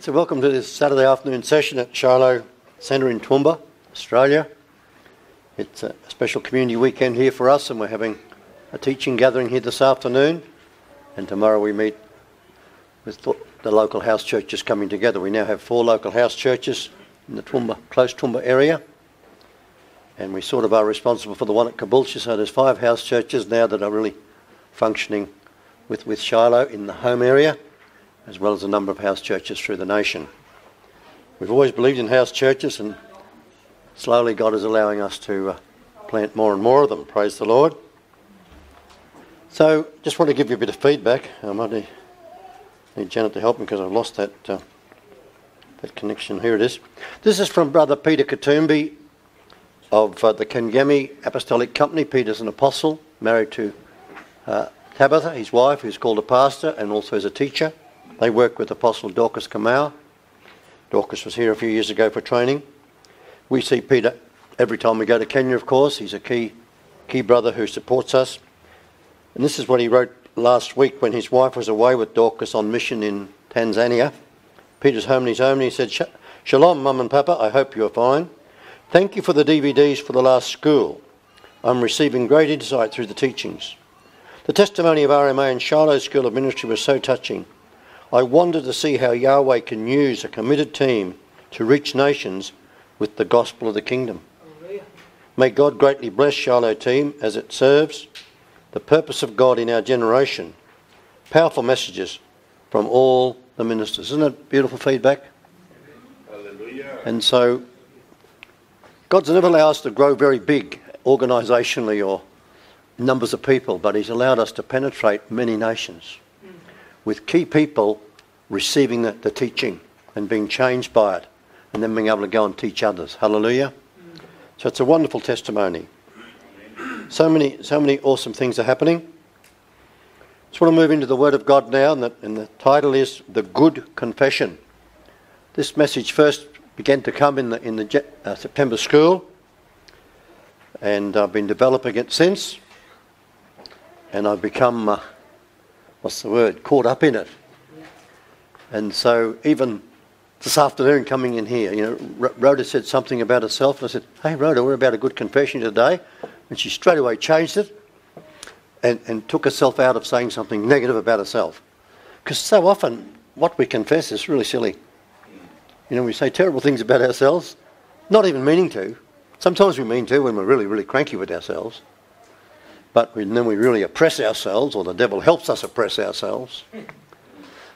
So, welcome to this Saturday afternoon session at Shiloh Centre in Toowoomba, Australia. It's a special community weekend here for us, and we're having a teaching gathering here this afternoon. And tomorrow we meet with the local house churches coming together. We now have four local house churches in the Toowoomba, close Toowoomba area. And we sort of are responsible for the one at Caboolture, so there's five house churches now that are really functioning with, with Shiloh in the home area as well as a number of house churches through the nation. We've always believed in house churches, and slowly God is allowing us to uh, plant more and more of them. Praise the Lord. So, just want to give you a bit of feedback. I might need, need Janet to help me because I've lost that uh, that connection. Here it is. This is from Brother Peter Katumbi of uh, the Kangemi Apostolic Company. Peter's an apostle, married to uh, Tabitha, his wife, who's called a pastor and also is a teacher. They work with Apostle Dorcas Kamau. Dorcas was here a few years ago for training. We see Peter every time we go to Kenya, of course. He's a key, key brother who supports us. And this is what he wrote last week when his wife was away with Dorcas on mission in Tanzania. Peter's home and his home, and he said, Shalom, Mum and Papa, I hope you're fine. Thank you for the DVDs for the last school. I'm receiving great insight through the teachings. The testimony of RMA and Shiloh School of Ministry was so touching. I wonder to see how Yahweh can use a committed team to reach nations with the gospel of the kingdom. May God greatly bless Shiloh team as it serves the purpose of God in our generation. Powerful messages from all the ministers. Isn't it beautiful feedback? Hallelujah. And so, God's never allowed us to grow very big organisationally or numbers of people, but He's allowed us to penetrate many nations with key people receiving the, the teaching and being changed by it and then being able to go and teach others. Hallelujah. So it's a wonderful testimony. So many, so many awesome things are happening. Just want to move into the Word of God now, and the, and the title is The Good Confession. This message first began to come in the, in the uh, September school, and I've been developing it since, and I've become uh, what's the word, caught up in it. And so even this afternoon coming in here, you know, Rhoda said something about herself, and I said, hey, Rhoda, we're about a good confession today. And she straight away changed it and, and took herself out of saying something negative about herself. Because so often what we confess is really silly. You know, we say terrible things about ourselves, not even meaning to. Sometimes we mean to when we're really, really cranky with ourselves but we, then we really oppress ourselves, or the devil helps us oppress ourselves.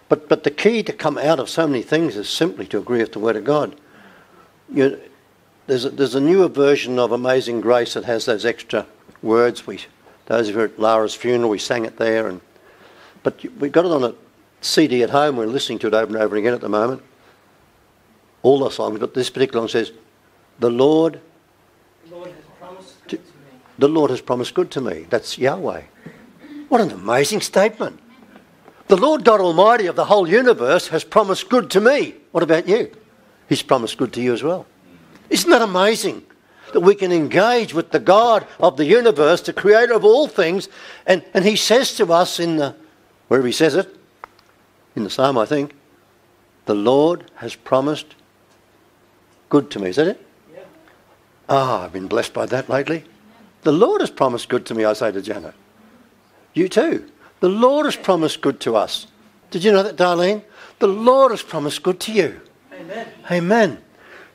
But, but the key to come out of so many things is simply to agree with the Word of God. You, there's, a, there's a newer version of Amazing Grace that has those extra words. We, those of you at Lara's funeral, we sang it there. And, but we've got it on a CD at home. We're listening to it over and over again at the moment. All the songs, but this particular one says, The Lord the Lord has promised good to me. That's Yahweh. What an amazing statement. The Lord God Almighty of the whole universe has promised good to me. What about you? He's promised good to you as well. Isn't that amazing? That we can engage with the God of the universe, the creator of all things, and, and he says to us in the, wherever he says it, in the psalm, I think, the Lord has promised good to me. Is that it? Yeah. Ah, I've been blessed by that lately. The Lord has promised good to me, I say to Janet. You too. The Lord has promised good to us. Did you know that, Darlene? The Lord has promised good to you. Amen. Amen.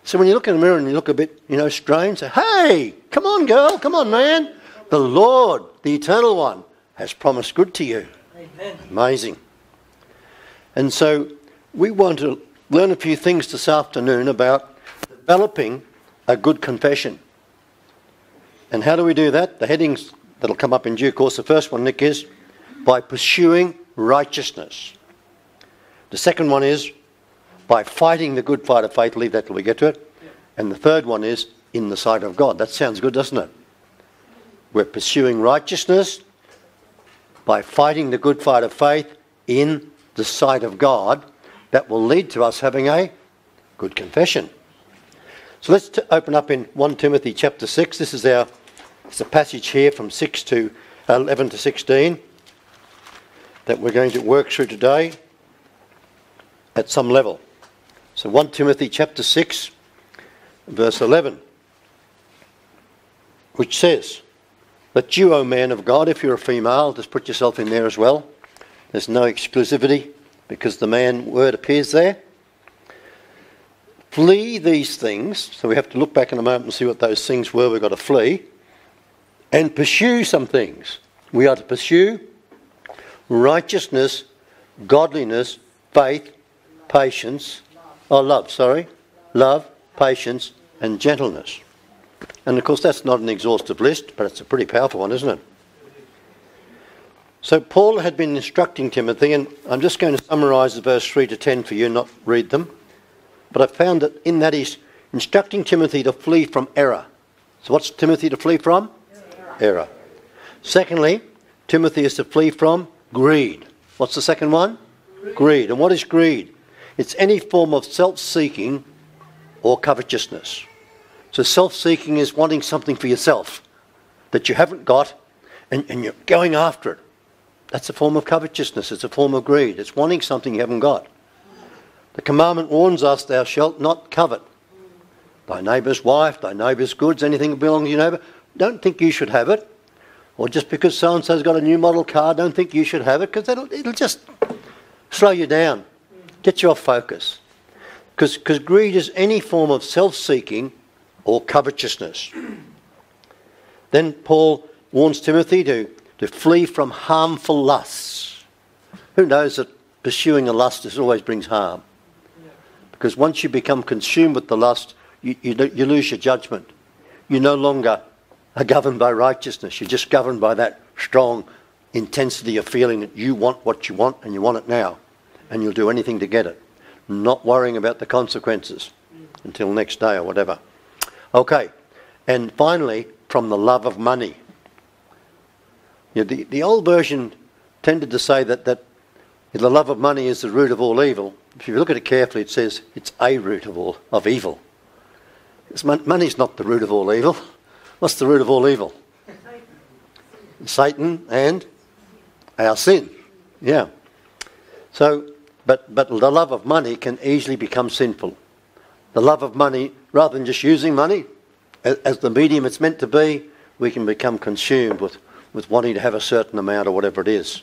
So when you look in the mirror and you look a bit, you know, strange, say, hey, come on, girl, come on, man. The Lord, the Eternal One, has promised good to you. Amen. Amazing. And so we want to learn a few things this afternoon about developing a good confession. And how do we do that? The headings that'll come up in due course. The first one, Nick, is by pursuing righteousness. The second one is by fighting the good fight of faith. Leave that till we get to it. And the third one is in the sight of God. That sounds good, doesn't it? We're pursuing righteousness by fighting the good fight of faith in the sight of God. That will lead to us having a good confession. So let's t- open up in 1 Timothy chapter 6. This is our it's a passage here from 6 to uh, 11 to 16 that we're going to work through today at some level. So 1 Timothy chapter 6, verse 11, which says, But you, O man of God, if you're a female, just put yourself in there as well. There's no exclusivity because the man word appears there. Flee these things. So we have to look back in a moment and see what those things were we've got to flee. And pursue some things. We are to pursue righteousness, godliness, faith, patience, oh, love, sorry, love, patience, and gentleness. And of course, that's not an exhaustive list, but it's a pretty powerful one, isn't it? So, Paul had been instructing Timothy, and I'm just going to summarise the verse 3 to 10 for you, not read them. But I found that in that he's instructing Timothy to flee from error. So, what's Timothy to flee from? Error. error. Secondly, Timothy is to flee from greed. What's the second one? Greed. greed. And what is greed? It's any form of self seeking or covetousness. So, self seeking is wanting something for yourself that you haven't got and, and you're going after it. That's a form of covetousness, it's a form of greed. It's wanting something you haven't got. The commandment warns us, Thou shalt not covet thy neighbour's wife, thy neighbour's goods, anything that belongs to your neighbour. Don't think you should have it. Or just because so and so's got a new model car, don't think you should have it because it'll, it'll just slow you down, get you off focus. Because greed is any form of self seeking or covetousness. then Paul warns Timothy to, to flee from harmful lusts. Who knows that pursuing a lust always brings harm? Because once you become consumed with the lust, you, you, you lose your judgment. You no longer are governed by righteousness. You're just governed by that strong intensity of feeling that you want what you want and you want it now. And you'll do anything to get it. Not worrying about the consequences until next day or whatever. Okay. And finally, from the love of money. You know, the, the old version tended to say that, that the love of money is the root of all evil. If you look at it carefully, it says it's a root of all of evil. Money's not the root of all evil. What's the root of all evil? Satan and our sin. Yeah. So, but, but the love of money can easily become sinful. The love of money, rather than just using money as, as the medium it's meant to be, we can become consumed with, with wanting to have a certain amount or whatever it is.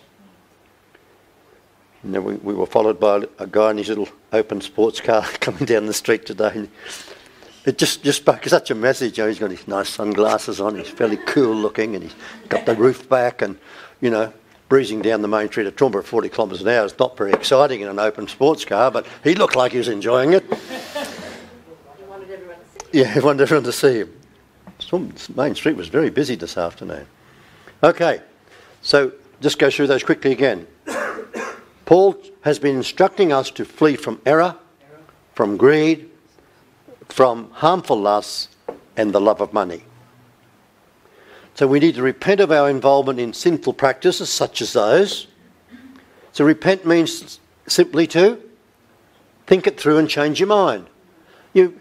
And then we, we were followed by a guy in his little open sports car coming down the street today it just, just spoke such a message. You know, he's got his nice sunglasses on, he's fairly cool looking, and he's got the roof back, and, you know, breezing down the main street of Toowoomba at 40 kilometres an hour is not very exciting in an open sports car, but he looked like he was enjoying it. yeah, he wanted everyone to see him. Main Street was very busy this afternoon. Okay, so just go through those quickly again. Paul has been instructing us to flee from error, from greed, from harmful lusts and the love of money. So we need to repent of our involvement in sinful practices such as those. So repent means simply to think it through and change your mind. You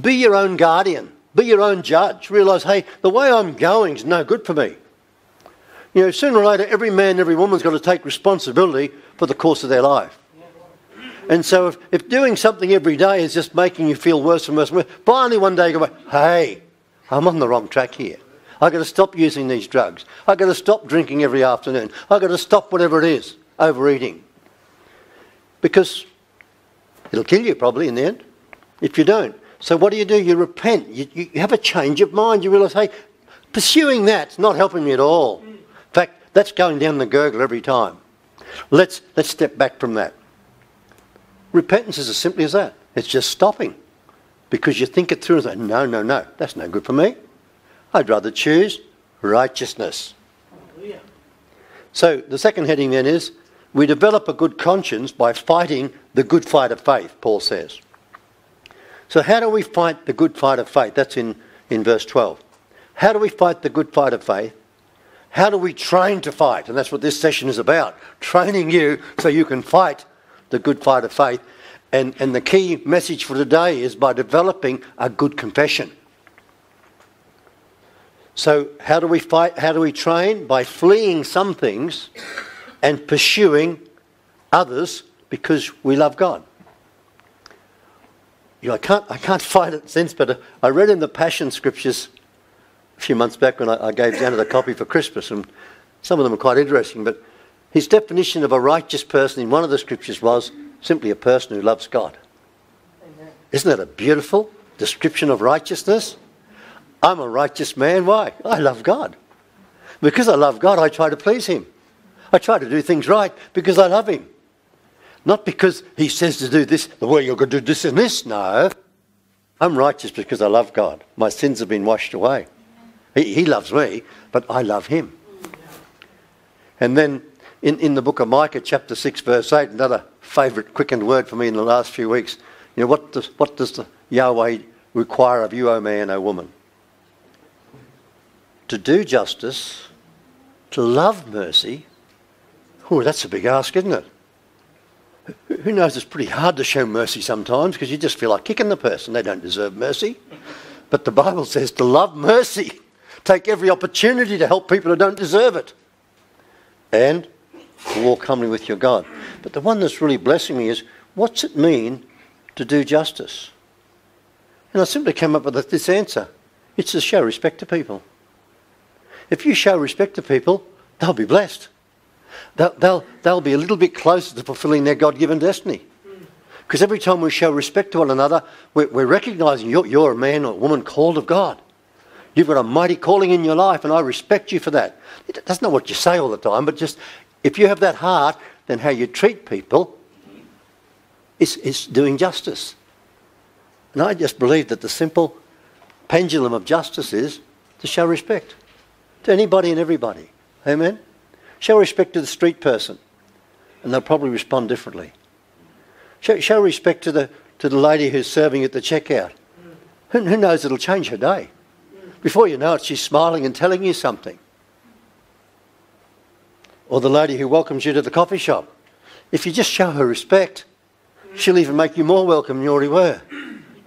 be your own guardian, be your own judge. Realise, hey, the way I'm going is no good for me. You know, sooner or later, every man, every woman's got to take responsibility for the course of their life. And so if, if doing something every day is just making you feel worse and worse and worse, finally one day you go, hey, I'm on the wrong track here. I've got to stop using these drugs. I've got to stop drinking every afternoon. I've got to stop whatever it is, overeating. Because it'll kill you probably in the end if you don't. So what do you do? You repent. You, you have a change of mind. You realise, hey, pursuing that's not helping me at all. That's going down the gurgle every time. Let's, let's step back from that. Repentance is as simply as that. It's just stopping because you think it through and say, no, no, no, that's no good for me. I'd rather choose righteousness. So the second heading then is we develop a good conscience by fighting the good fight of faith, Paul says. So, how do we fight the good fight of faith? That's in, in verse 12. How do we fight the good fight of faith? How do we train to fight? And that's what this session is about training you so you can fight the good fight of faith. And, and the key message for today is by developing a good confession. So, how do we fight? How do we train? By fleeing some things and pursuing others because we love God. you know, I can't, I can't find it since, but I read in the Passion Scriptures a few months back when I, I gave Janet a copy for Christmas, and some of them are quite interesting. But his definition of a righteous person in one of the Scriptures was simply a person who loves God. Amen. Isn't that a beautiful description of righteousness? I'm a righteous man. Why? I love God. Because I love God, I try to please Him. I try to do things right because I love Him. Not because He says to do this, the way you're going to do this and this. No. I'm righteous because I love God. My sins have been washed away. He, he loves me, but I love Him. And then in, in the book of Micah, chapter 6, verse 8, another favourite quickened word for me in the last few weeks. You know, what does, what does the Yahweh require of you, O man, O woman? To do justice, to love mercy. Oh, that's a big ask, isn't it? Who knows it's pretty hard to show mercy sometimes because you just feel like kicking the person. They don't deserve mercy. But the Bible says to love mercy. Take every opportunity to help people who don't deserve it. And walk humbly with your God. But the one that's really blessing me is what's it mean to do justice? And I simply came up with this answer it's to show respect to people. If you show respect to people, they'll be blessed. They'll, they'll, they'll be a little bit closer to fulfilling their God given destiny. Because every time we show respect to one another, we're, we're recognizing you're, you're a man or a woman called of God. You've got a mighty calling in your life, and I respect you for that. That's not what you say all the time, but just if you have that heart, then how you treat people is, is doing justice. And I just believe that the simple pendulum of justice is to show respect to anybody and everybody. Amen? Show respect to the street person, and they'll probably respond differently. Show, show respect to the, to the lady who's serving at the checkout. Who, who knows it'll change her day? Before you know it, she's smiling and telling you something. Or the lady who welcomes you to the coffee shop. If you just show her respect, she'll even make you more welcome than you already were.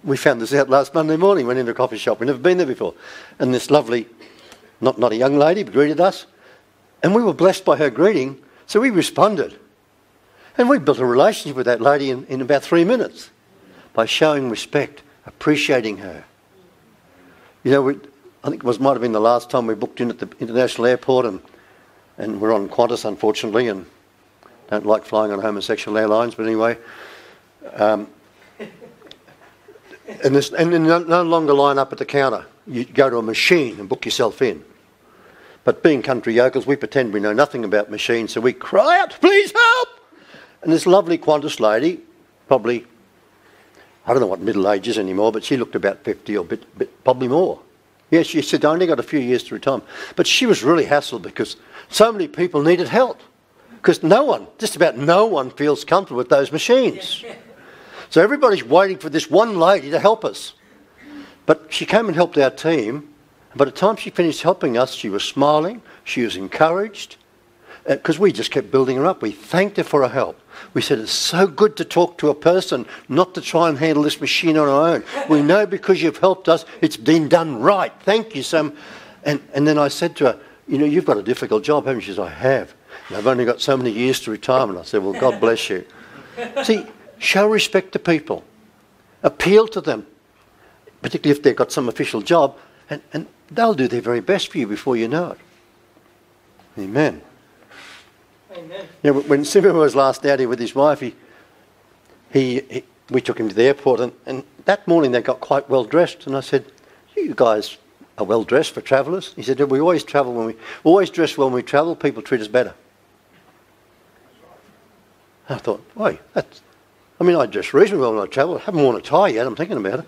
We found this out last Monday morning, went into a coffee shop, we'd never been there before. And this lovely, not, not a young lady, greeted us. And we were blessed by her greeting, so we responded. And we built a relationship with that lady in, in about three minutes by showing respect, appreciating her. You know, I think it was might have been the last time we booked in at the international airport, and and we're on Qantas unfortunately, and don't like flying on homosexual airlines. But anyway, um, and, this, and no, no longer line up at the counter. You go to a machine and book yourself in. But being country yokels, we pretend we know nothing about machines, so we cry out, "Please help!" And this lovely Qantas lady, probably I don't know what middle age is anymore, but she looked about 50 or bit, bit, probably more. Yes, she said, I only got a few years to retire. But she was really hassled because so many people needed help. Because no one, just about no one, feels comfortable with those machines. So everybody's waiting for this one lady to help us. But she came and helped our team. By the time she finished helping us, she was smiling, she was encouraged, because uh, we just kept building her up. We thanked her for her help. We said, It's so good to talk to a person, not to try and handle this machine on our own. We know because you've helped us, it's been done right. Thank you, Sam. And, and then I said to her, You know, you've got a difficult job, haven't you? She said, I have. And I've only got so many years to retirement. I said, Well, God bless you. See, show respect to people, appeal to them, particularly if they've got some official job, and, and they'll do their very best for you before you know it. Amen. Amen. Know, when Simon was last out here with his wife, he, he, he, we took him to the airport, and, and that morning they got quite well dressed. And I said, "You guys are well dressed for travellers." He said, "We always travel when we always dress well when we travel. People treat us better." I thought, "Wait, that's." I mean, I dress reasonably well when I travel. I haven't worn a tie yet. I'm thinking about it,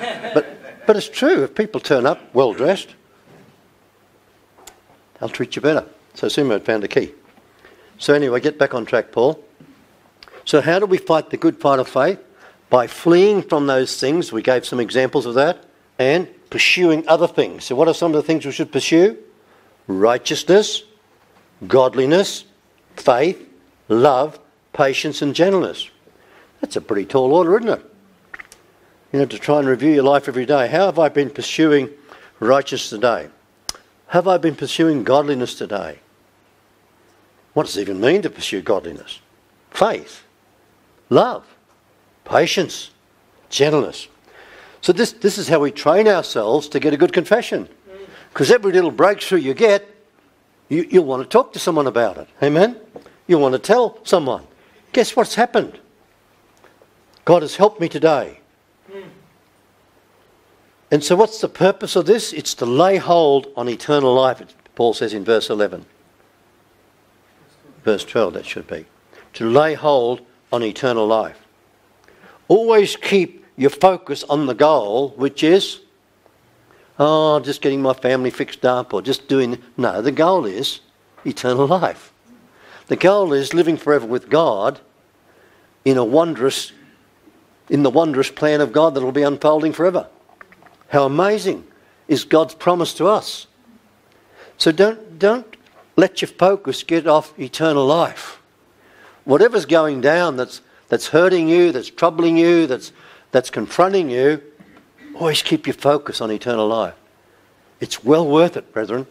but but it's true. If people turn up well dressed, they'll treat you better. So Simo had found a key. So, anyway, get back on track, Paul. So, how do we fight the good fight of faith? By fleeing from those things. We gave some examples of that. And pursuing other things. So, what are some of the things we should pursue? Righteousness, godliness, faith, love, patience, and gentleness. That's a pretty tall order, isn't it? You know, to try and review your life every day. How have I been pursuing righteousness today? Have I been pursuing godliness today? What does it even mean to pursue godliness? Faith, love, patience, gentleness. So this, this is how we train ourselves to get a good confession. Because every little breakthrough you get, you, you'll want to talk to someone about it. Amen? You'll want to tell someone. Guess what's happened? God has helped me today. And so, what's the purpose of this? It's to lay hold on eternal life, Paul says in verse 11. Verse 12, that should be. To lay hold on eternal life. Always keep your focus on the goal, which is, oh, just getting my family fixed up or just doing. No, the goal is eternal life. The goal is living forever with God in a wondrous, in the wondrous plan of God that will be unfolding forever. How amazing is God's promise to us. So don't, don't let your focus get off eternal life. Whatever's going down that's, that's hurting you, that's troubling you, that's, that's confronting you, always keep your focus on eternal life. It's well worth it, brethren,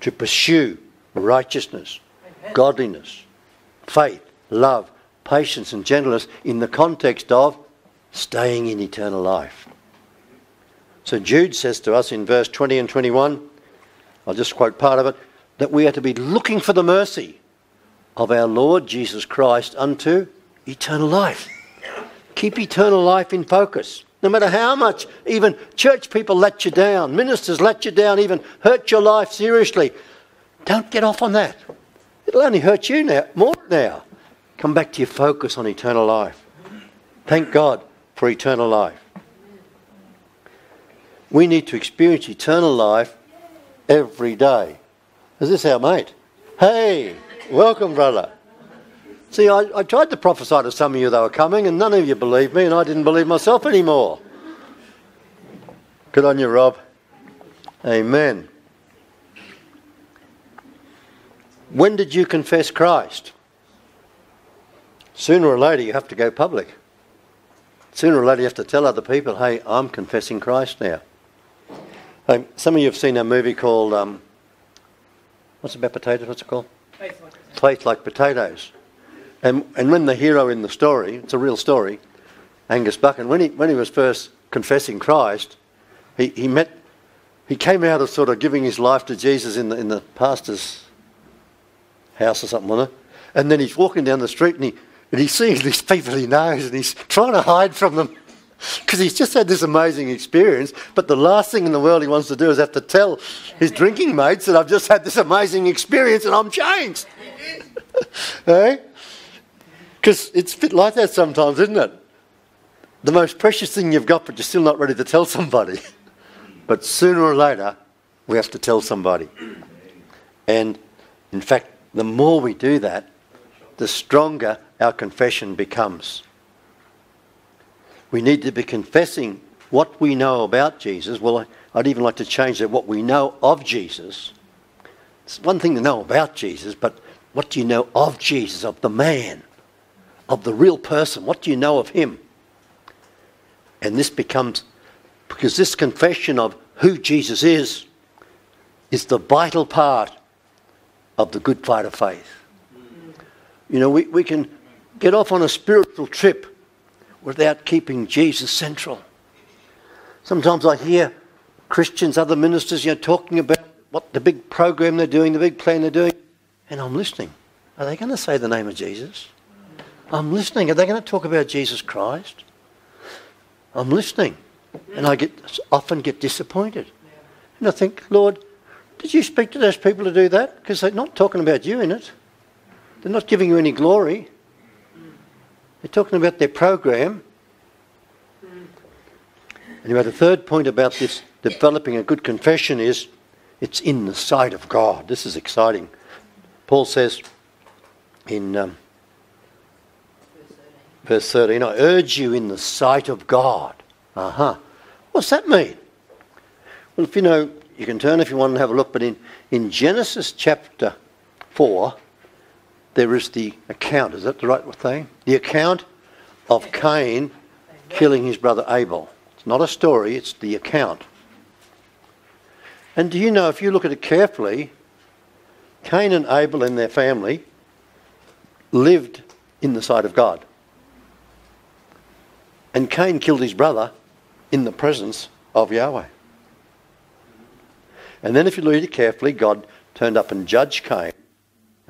to pursue righteousness, godliness, faith, love, patience, and gentleness in the context of staying in eternal life. So Jude says to us in verse 20 and 21, I'll just quote part of it, that we are to be looking for the mercy of our Lord Jesus Christ unto eternal life. Keep eternal life in focus. No matter how much even church people let you down, ministers let you down, even hurt your life seriously, don't get off on that. It'll only hurt you now, more now. Come back to your focus on eternal life. Thank God for eternal life. We need to experience eternal life every day. Is this our mate? Hey, welcome, brother. See, I, I, tried to prophesy to some of you they were coming, and none of you believed me, and I didn't believe myself anymore. Good on you, Rob. Amen. When did you confess Christ? Sooner or later, you have to go public. Sooner or later, you have to tell other people, hey, I'm confessing Christ now. Um, some of you have seen a movie called, um, what's about potatoes? What's it called? Faith like potatoes. Like potatoes. And, and when the hero in the story, it's a real story, Angus Buchan, when he, when he was first confessing Christ, he, he met, he came out of sort of giving his life to Jesus in the, in the pastor's house or something, wasn't it? And then he's walking down the street and, he, and he's seeing these people he knows and he's trying to hide from them because he's just had this amazing experience. But the last thing in the world he wants to do is have to tell his drinking mates that I've just had this amazing experience and I'm changed. Eh? hey? Because it's a bit like that sometimes, isn't it? The most precious thing you've got, but you're still not ready to tell somebody. but sooner or later, we have to tell somebody. And in fact, the more we do that, the stronger our confession becomes. We need to be confessing what we know about Jesus. Well, I'd even like to change that what we know of Jesus. It's one thing to know about Jesus, but what do you know of Jesus, of the man? of the real person. What do you know of him? And this becomes, because this confession of who Jesus is, is the vital part of the good fight of faith. You know, we, we can get off on a spiritual trip without keeping Jesus central. Sometimes I hear Christians, other ministers, you know, talking about what the big program they're doing, the big plan they're doing, and I'm listening. Are they going to say the name of Jesus? I'm listening. Are they going to talk about Jesus Christ? I'm listening. And I get often get disappointed. And I think, Lord, did you speak to those people to do that? Because they're not talking about you in it. They're not giving you any glory. They're talking about their program. Anyway, the third point about this developing a good confession is it's in the sight of God. This is exciting. Paul says in um, Verse 13, I urge you in the sight of God. Uh huh. What's that mean? Well, if you know, you can turn if you want to have a look, but in, in Genesis chapter 4, there is the account, is that the right thing? The account of Cain killing his brother Abel. It's not a story, it's the account. And do you know, if you look at it carefully, Cain and Abel and their family lived in the sight of God. And Cain killed his brother in the presence of Yahweh. And then, if you read it carefully, God turned up and judged Cain.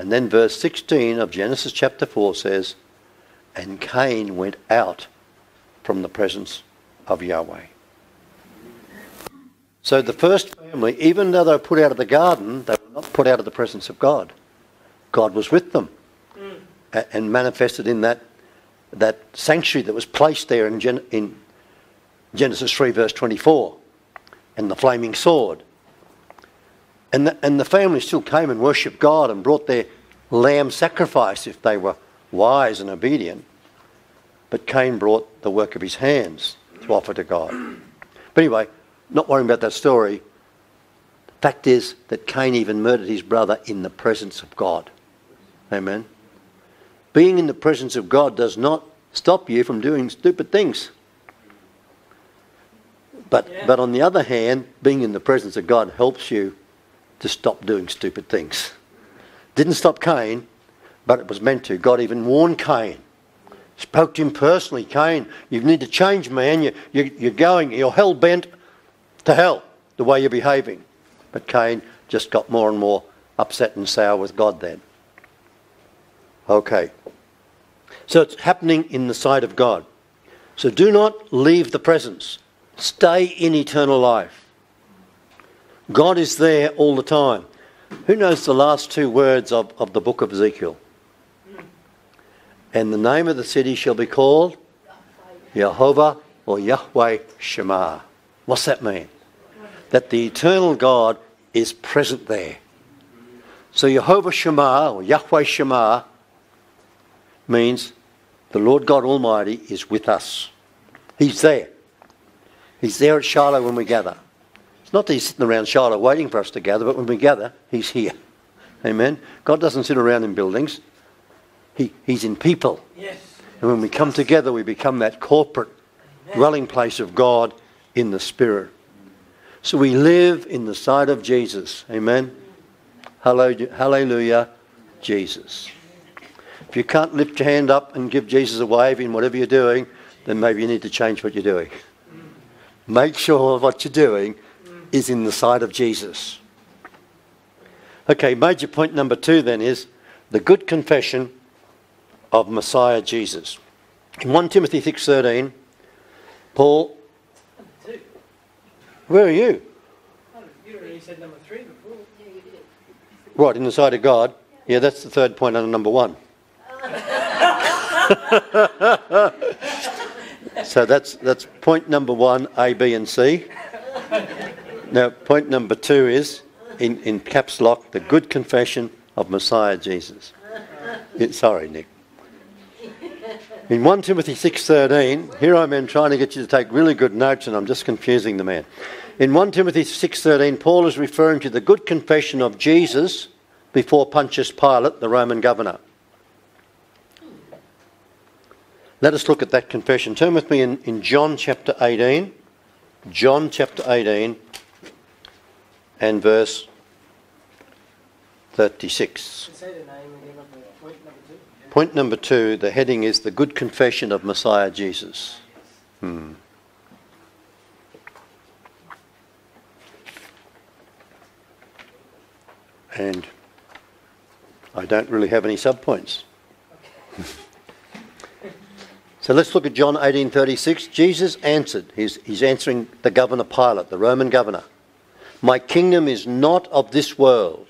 And then, verse 16 of Genesis chapter 4 says, And Cain went out from the presence of Yahweh. So, the first family, even though they were put out of the garden, they were not put out of the presence of God. God was with them mm. and manifested in that, that sanctuary that was placed there in, Gen- in Genesis 3, verse 24, and the flaming sword. And the, and the family still came and worshipped God and brought their lamb sacrifice if they were wise and obedient. But Cain brought the work of his hands to offer to God. But anyway, not worrying about that story. The fact is that Cain even murdered his brother in the presence of God. Amen. Being in the presence of God does not stop you from doing stupid things. But, yeah. but on the other hand, being in the presence of God helps you to stop doing stupid things. Didn't stop Cain, but it was meant to. God even warned Cain. Spoke to him personally. Cain, you need to change, man. You, you, you're going, you're hell bent to hell the way you're behaving. But Cain just got more and more upset and sour with God then. Okay. So it's happening in the sight of God. So do not leave the presence. Stay in eternal life. God is there all the time. Who knows the last two words of, of the book of Ezekiel? And the name of the city shall be called Jehovah or Yahweh Shammah. What's that mean? That the eternal God is present there. So Jehovah Shammah or Yahweh Shammah means the Lord God Almighty is with us. He's there. He's there at Shiloh when we gather. It's not that he's sitting around Shiloh waiting for us to gather, but when we gather, he's here. Amen. God doesn't sit around in buildings. He, he's in people. Yes. And when we come together, we become that corporate Amen. dwelling place of God in the Spirit. So we live in the sight of Jesus. Amen. Hallelujah, Jesus. If you can't lift your hand up and give Jesus a wave in whatever you're doing, then maybe you need to change what you're doing. Make sure what you're doing is in the sight of Jesus. Okay, major point number two then is the good confession of Messiah Jesus. In 1 Timothy 6.13, Paul... Where are you? You already said number three before. Right, in the sight of God. Yeah, that's the third point under number one. so that's that's point number one, A, B, and C. Now, point number two is in, in caps lock the good confession of Messiah Jesus. It, sorry, Nick. In 1 Timothy 6:13, here I'm trying to get you to take really good notes, and I'm just confusing the man. In 1 Timothy 6:13, Paul is referring to the good confession of Jesus before Pontius Pilate, the Roman governor. Let us look at that confession. Turn with me in, in John chapter 18. John chapter 18 and verse 36. Point number two, the heading is the good confession of Messiah Jesus. Hmm. And I don't really have any subpoints. So let's look at John 18:36. Jesus answered. He's, he's answering the governor Pilate, the Roman governor. My kingdom is not of this world.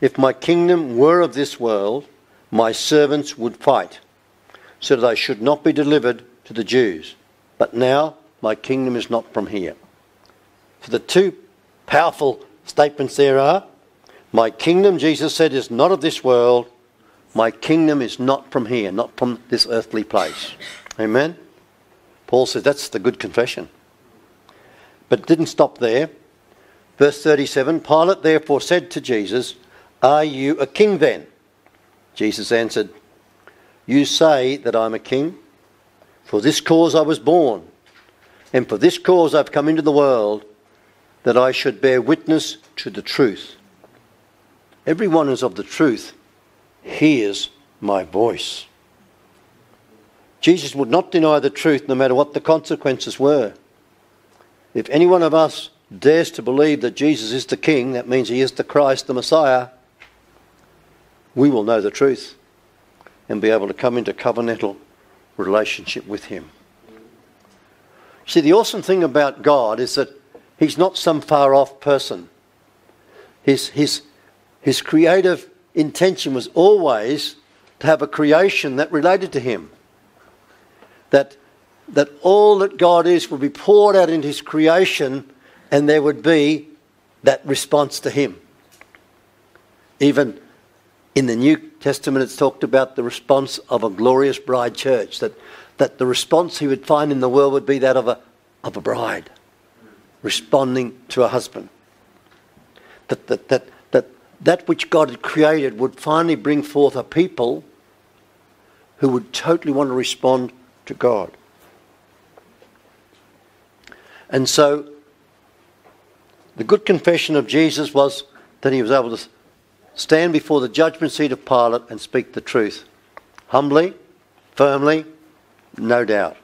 If my kingdom were of this world, my servants would fight, so that I should not be delivered to the Jews. But now my kingdom is not from here. So the two powerful statements there are My kingdom, Jesus said, is not of this world, my kingdom is not from here, not from this earthly place. Amen? Paul says that's the good confession. But it didn't stop there. Verse 37 Pilate therefore said to Jesus, Are you a king then? Jesus answered, You say that I'm a king. For this cause I was born, and for this cause I've come into the world, that I should bear witness to the truth. Everyone is of the truth hears my voice. Jesus would not deny the truth no matter what the consequences were. If any one of us dares to believe that Jesus is the King, that means he is the Christ, the Messiah, we will know the truth and be able to come into covenantal relationship with him. See, the awesome thing about God is that he's not some far off person. His, his, his creative intention was always to have a creation that related to him. That, that all that God is will be poured out into his creation and there would be that response to him. Even in the New Testament, it's talked about the response of a glorious bride church, that, that the response he would find in the world would be that of a, of a bride responding to a husband. That, that, that, that, that which God had created would finally bring forth a people who would totally want to respond to God. And so, the good confession of Jesus was that he was able to stand before the judgment seat of Pilate and speak the truth. Humbly, firmly, no doubt.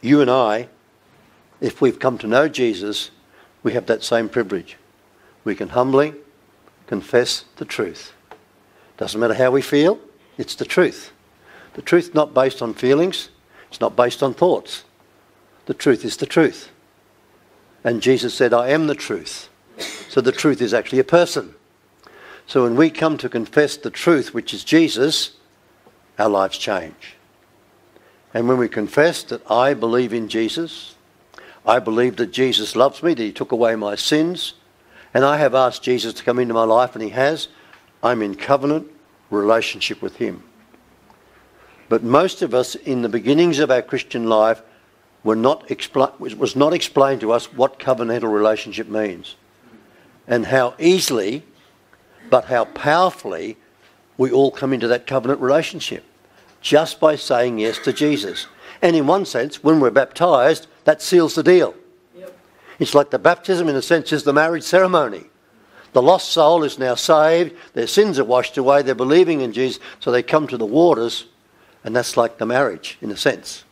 You and I, if we've come to know Jesus, we have that same privilege. We can humbly confess the truth. Doesn't matter how we feel, it's the truth. The truth not based on feelings, it's not based on thoughts. The truth is the truth. And Jesus said, I am the truth. So the truth is actually a person. So when we come to confess the truth, which is Jesus, our lives change. And when we confess that I believe in Jesus, I believe that Jesus loves me, that he took away my sins, and I have asked Jesus to come into my life, and he has, I'm in covenant relationship with him. But most of us, in the beginnings of our Christian life, were not expl- was not explained to us what covenantal relationship means and how easily but how powerfully we all come into that covenant relationship just by saying yes to Jesus. And in one sense, when we're baptized, that seals the deal. Yep. It's like the baptism, in a sense, is the marriage ceremony. The lost soul is now saved, their sins are washed away, they're believing in Jesus, so they come to the waters, and that's like the marriage, in a sense.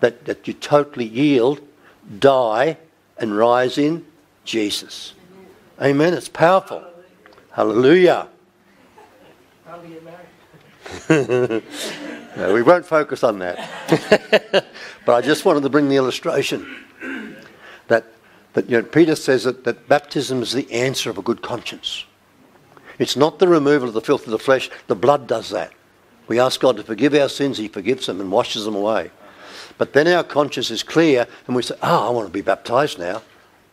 That, that you totally yield, die, and rise in Jesus. Amen. It's powerful. Hallelujah. Get no, we won't focus on that. but I just wanted to bring the illustration that, that you know, Peter says that, that baptism is the answer of a good conscience. It's not the removal of the filth of the flesh, the blood does that. We ask God to forgive our sins, He forgives them and washes them away. But then our conscience is clear and we say, Oh, I want to be baptized now.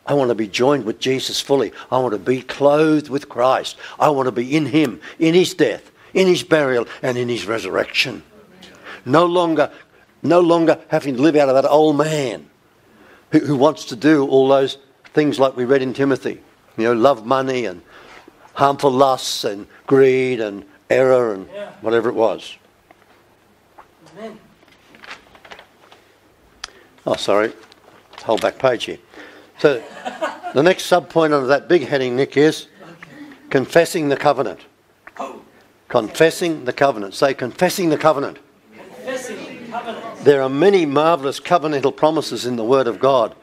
I want to be joined with Jesus fully. I want to be clothed with Christ. I want to be in Him, in His death, in His burial, and in His resurrection. No longer, no longer having to live out of that old man who, who wants to do all those things like we read in Timothy. You know, love money and harmful lusts and greed and error and yeah. whatever it was. Amen. Oh, sorry. Hold back page here. So the next subpoint under that big heading, Nick, is confessing the covenant. Confessing the covenant. Say, confessing the covenant. Confessing the covenant. There are many marvellous covenantal promises in the Word of God.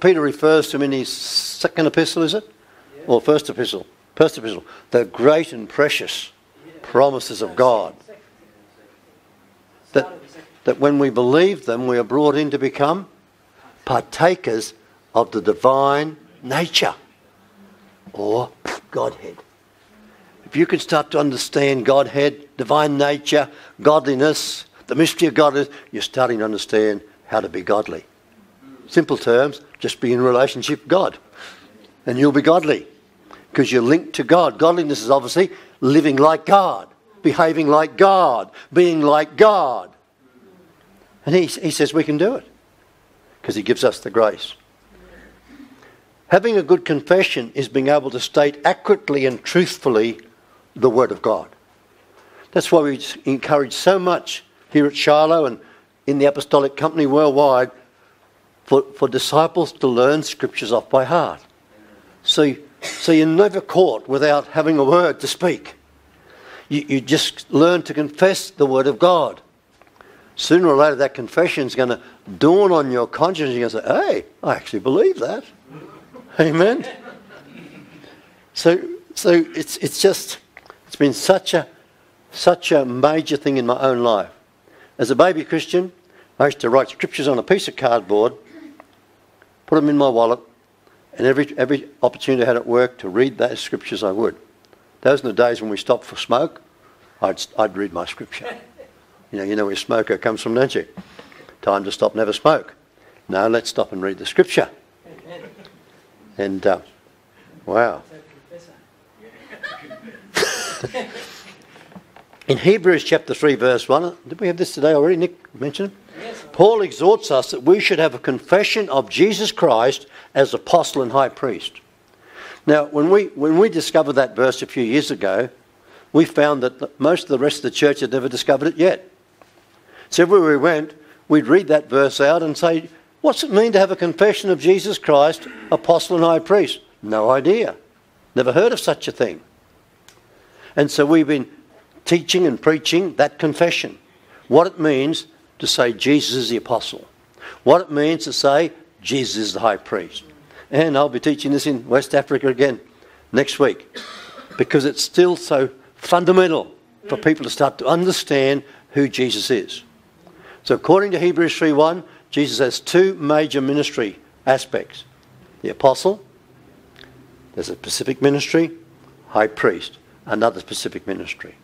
Peter refers to them in his second epistle, is it? Or first epistle? First epistle. The great and precious promises of God. That, that when we believe them, we are brought in to become partakers of the divine nature or Godhead. If you can start to understand Godhead, divine nature, godliness, the mystery of godliness, you're starting to understand how to be godly. Simple terms, just be in relationship with God. And you'll be godly. Because you're linked to God. Godliness is obviously living like God, behaving like God, being like God. And he, he says we can do it. Because he gives us the grace. Having a good confession is being able to state accurately and truthfully the Word of God. That's why we encourage so much here at Shiloh and in the Apostolic Company worldwide for, for disciples to learn Scriptures off by heart. So, so you're never caught without having a word to speak. You, you just learn to confess the Word of God. Sooner or later that confession is going to dawn on your conscience. You're going to say, hey, I actually believe that. Amen. So, so it's, it's just, it's been such a, such a major thing in my own life. As a baby Christian, I used to write scriptures on a piece of cardboard, put them in my wallet, and every, every opportunity I had at work to read those scriptures, I would. Those were the days when we stopped for smoke, I'd, I'd read my scripture. You know, you know where smoker comes from, don't you? Time to stop, never smoke. No, let's stop and read the scripture. And, uh, wow. In Hebrews chapter 3, verse 1, did we have this today already? Nick mentioned it? Paul exhorts us that we should have a confession of Jesus Christ as apostle and high priest. Now, when we, when we discovered that verse a few years ago, we found that most of the rest of the church had never discovered it yet. So everywhere we went, we'd read that verse out and say, What's it mean to have a confession of Jesus Christ, apostle and high priest? No idea. Never heard of such a thing. And so we've been teaching and preaching that confession. What it means to say Jesus is the apostle. What it means to say Jesus is the high priest. And I'll be teaching this in West Africa again next week because it's still so fundamental for people to start to understand who Jesus is. So according to Hebrews 3:1, Jesus has two major ministry aspects. The apostle, there's a specific ministry, high priest, another specific ministry.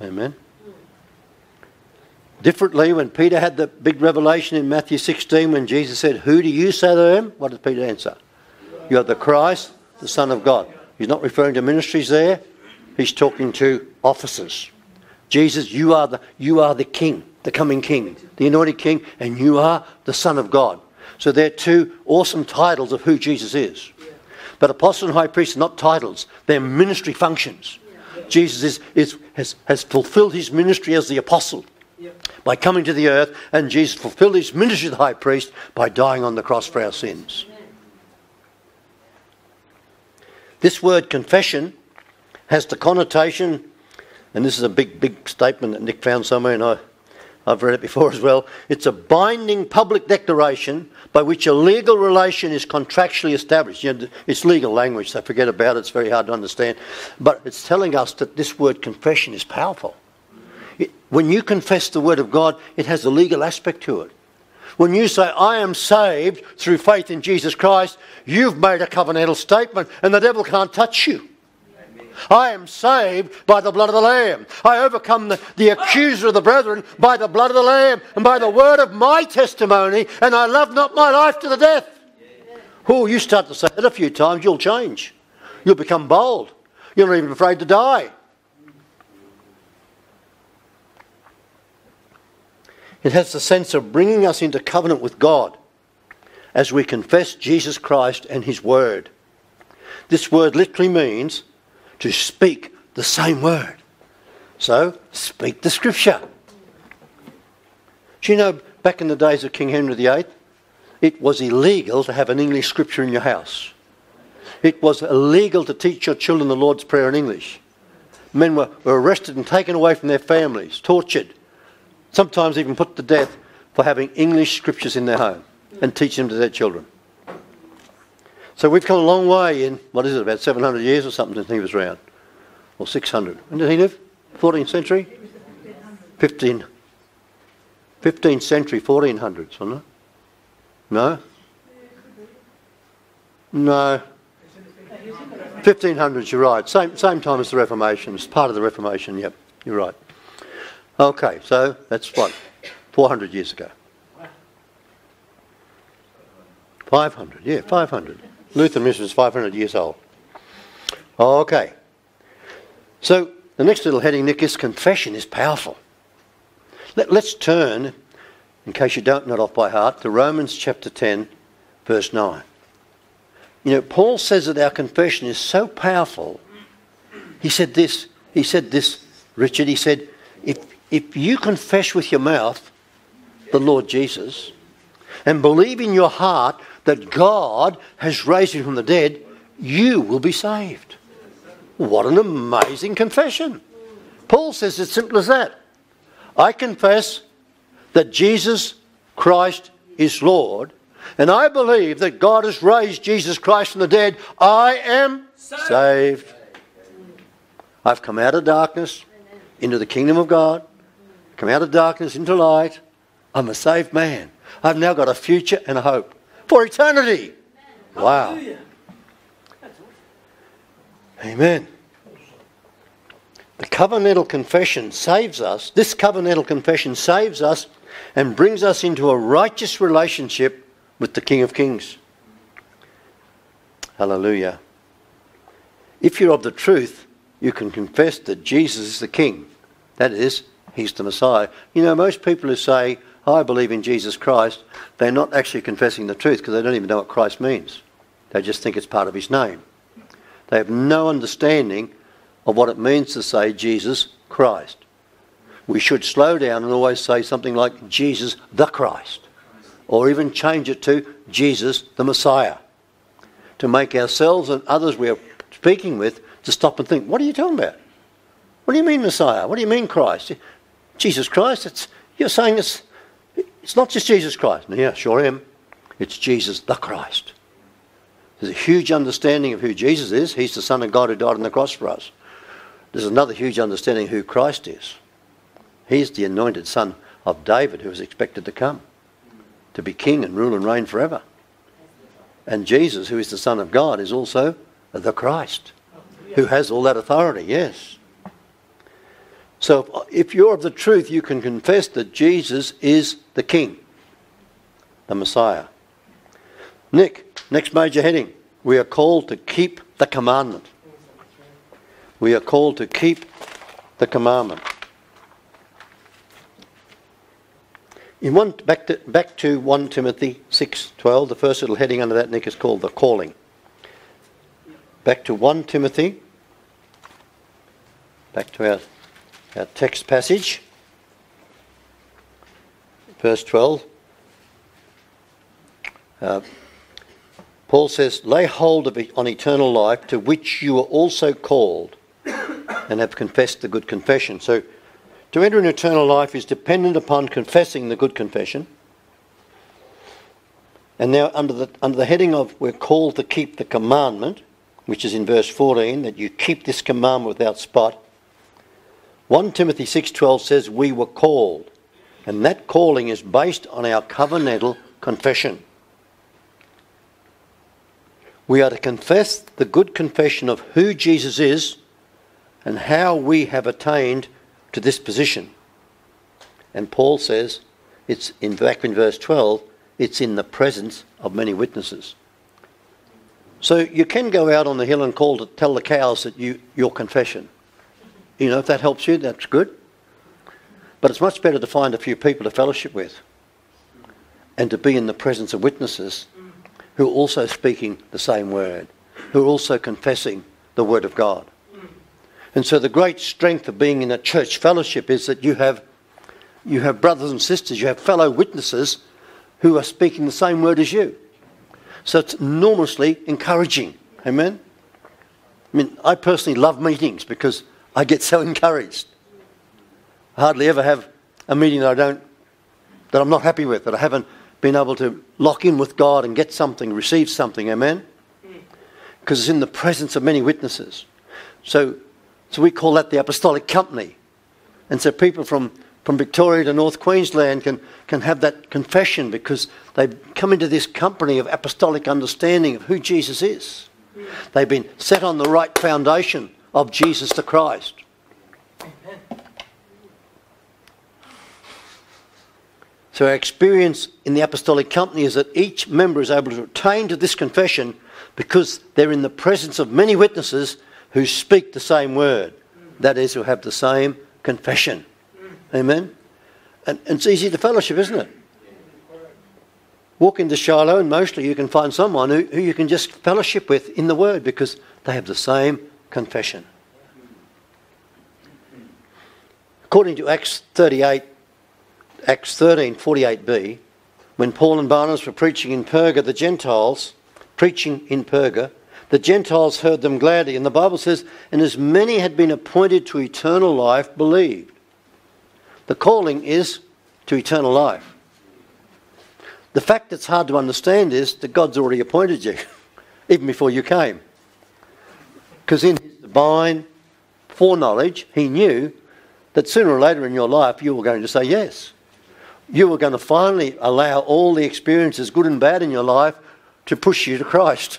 Amen. Differently, when Peter had the big revelation in Matthew 16, when Jesus said, Who do you say I am? What did Peter answer? You are the Christ, the Son of God. He's not referring to ministries there, he's talking to officers. Jesus, you are the, you are the King, the coming King, the anointed King, and you are the Son of God. So they're two awesome titles of who Jesus is. But apostle and high priest are not titles, they're ministry functions. Jesus is, is, has, has fulfilled his ministry as the apostle by coming to the earth, and Jesus fulfilled his ministry as the high priest by dying on the cross for our sins. This word confession has the connotation, and this is a big, big statement that Nick found somewhere, and I, I've read it before as well. It's a binding public declaration by which a legal relation is contractually established. You know, it's legal language, so forget about it, it's very hard to understand. But it's telling us that this word confession is powerful. It, when you confess the word of God, it has a legal aspect to it. When you say, I am saved through faith in Jesus Christ, you've made a covenantal statement and the devil can't touch you. I am saved by the blood of the Lamb. I overcome the, the accuser of the brethren by the blood of the Lamb and by the word of my testimony, and I love not my life to the death. Oh, you start to say that a few times, you'll change. You'll become bold. You're not even afraid to die. It has the sense of bringing us into covenant with God as we confess Jesus Christ and His Word. This word literally means to speak the same word. So, speak the Scripture. Do you know, back in the days of King Henry VIII, it was illegal to have an English Scripture in your house. It was illegal to teach your children the Lord's Prayer in English. Men were, were arrested and taken away from their families, tortured sometimes even put to death for having English scriptures in their home and teaching them to their children. So we've come a long way in, what is it, about 700 years or something since he was around? Or 600. When did he live? 14th century? 15. 15th century, 1400s, wasn't it? No? No. 1500s, you're right. Same, same time as the Reformation. It's part of the Reformation, yep, you're right. Okay, so that's what? 400 years ago. 500, yeah, 500. Lutheran mission is 500 years old. Okay. So the next little heading, Nick, is confession is powerful. Let, us turn, in case you don't know it off by heart, to Romans chapter 10, verse 9. You know, Paul says that our confession is so powerful. He said this, he said this, Richard, he said, if, if you confess with your mouth the Lord Jesus and believe in your heart that God has raised him from the dead, you will be saved. What an amazing confession. Paul says it's simple as that. I confess that Jesus Christ is Lord, and I believe that God has raised Jesus Christ from the dead, I am Saved. saved. I've come out of darkness into the kingdom of God, come out of darkness into light. I'm a saved man. I've now got a future and a hope for eternity. Wow. Amen. The covenantal confession saves us. This covenantal confession saves us and brings us into a righteous relationship with the King of Kings. Hallelujah. If you're of the truth, you can confess that Jesus is the King. That is, He's the Messiah. You know, most people who say, I believe in Jesus Christ, they're not actually confessing the truth because they don't even know what Christ means. They just think it's part of His name. They have no understanding of what it means to say Jesus Christ. We should slow down and always say something like Jesus the Christ, or even change it to Jesus the Messiah, to make ourselves and others we are speaking with to stop and think, what are you talking about? What do you mean Messiah? What do you mean Christ? Jesus Christ? It's, you're saying it's, it's not just Jesus Christ. Yeah, sure am. It's Jesus the Christ. There's a huge understanding of who Jesus is. He's the Son of God who died on the cross for us. There's another huge understanding of who Christ is. He's the anointed Son of David who is expected to come to be king and rule and reign forever. And Jesus, who is the Son of God, is also the Christ who has all that authority, yes. So if you're of the truth, you can confess that Jesus is the King, the Messiah. Nick, next major heading. We are called to keep the commandment. We are called to keep the commandment. In one, back, to, back to 1 Timothy 6.12, the first little heading under that, Nick, is called the calling. Back to 1 Timothy, back to our, our text passage, verse 12. Uh, Paul says, Lay hold of it on eternal life to which you were also called and have confessed the good confession. So, to enter in eternal life is dependent upon confessing the good confession. And now, under the, under the heading of we're called to keep the commandment, which is in verse 14, that you keep this commandment without spot. 1 Timothy 6:12 says we were called, and that calling is based on our covenantal confession. We are to confess the good confession of who Jesus is and how we have attained to this position. And Paul says, it's in back in verse 12, it's in the presence of many witnesses. So you can go out on the hill and call to tell the cows that you your confession. You know, if that helps you, that's good. But it's much better to find a few people to fellowship with and to be in the presence of witnesses who are also speaking the same word, who are also confessing the word of God. And so the great strength of being in a church fellowship is that you have you have brothers and sisters, you have fellow witnesses who are speaking the same word as you. So it's enormously encouraging. Amen. I mean, I personally love meetings because I get so encouraged. I hardly ever have a meeting that I don't that I'm not happy with, that I haven't been able to lock in with God and get something, receive something. Amen. Because it's in the presence of many witnesses. So so we call that the apostolic company. And so people from, from Victoria to North Queensland can, can have that confession because they've come into this company of apostolic understanding of who Jesus is. They've been set on the right foundation of Jesus the Christ. Amen. So our experience in the apostolic company is that each member is able to attain to this confession because they're in the presence of many witnesses who speak the same word. That is, who have the same confession. Amen? And, it's easy to fellowship, isn't it? Walk into Shiloh, and mostly you can find someone who, who you can just fellowship with in the word because they have the same confession. According to Acts 38, Acts 13, 48b, when Paul and Barnabas were preaching in Perga, the Gentiles, preaching in Perga, the Gentiles heard them gladly. And the Bible says, and as many had been appointed to eternal life, believed. The calling is to eternal life. The fact that's hard to understand is that God's already appointed you, even before you came. Because in His divine foreknowledge, He knew that sooner or later in your life you were going to say yes. You were going to finally allow all the experiences, good and bad, in your life to push you to Christ,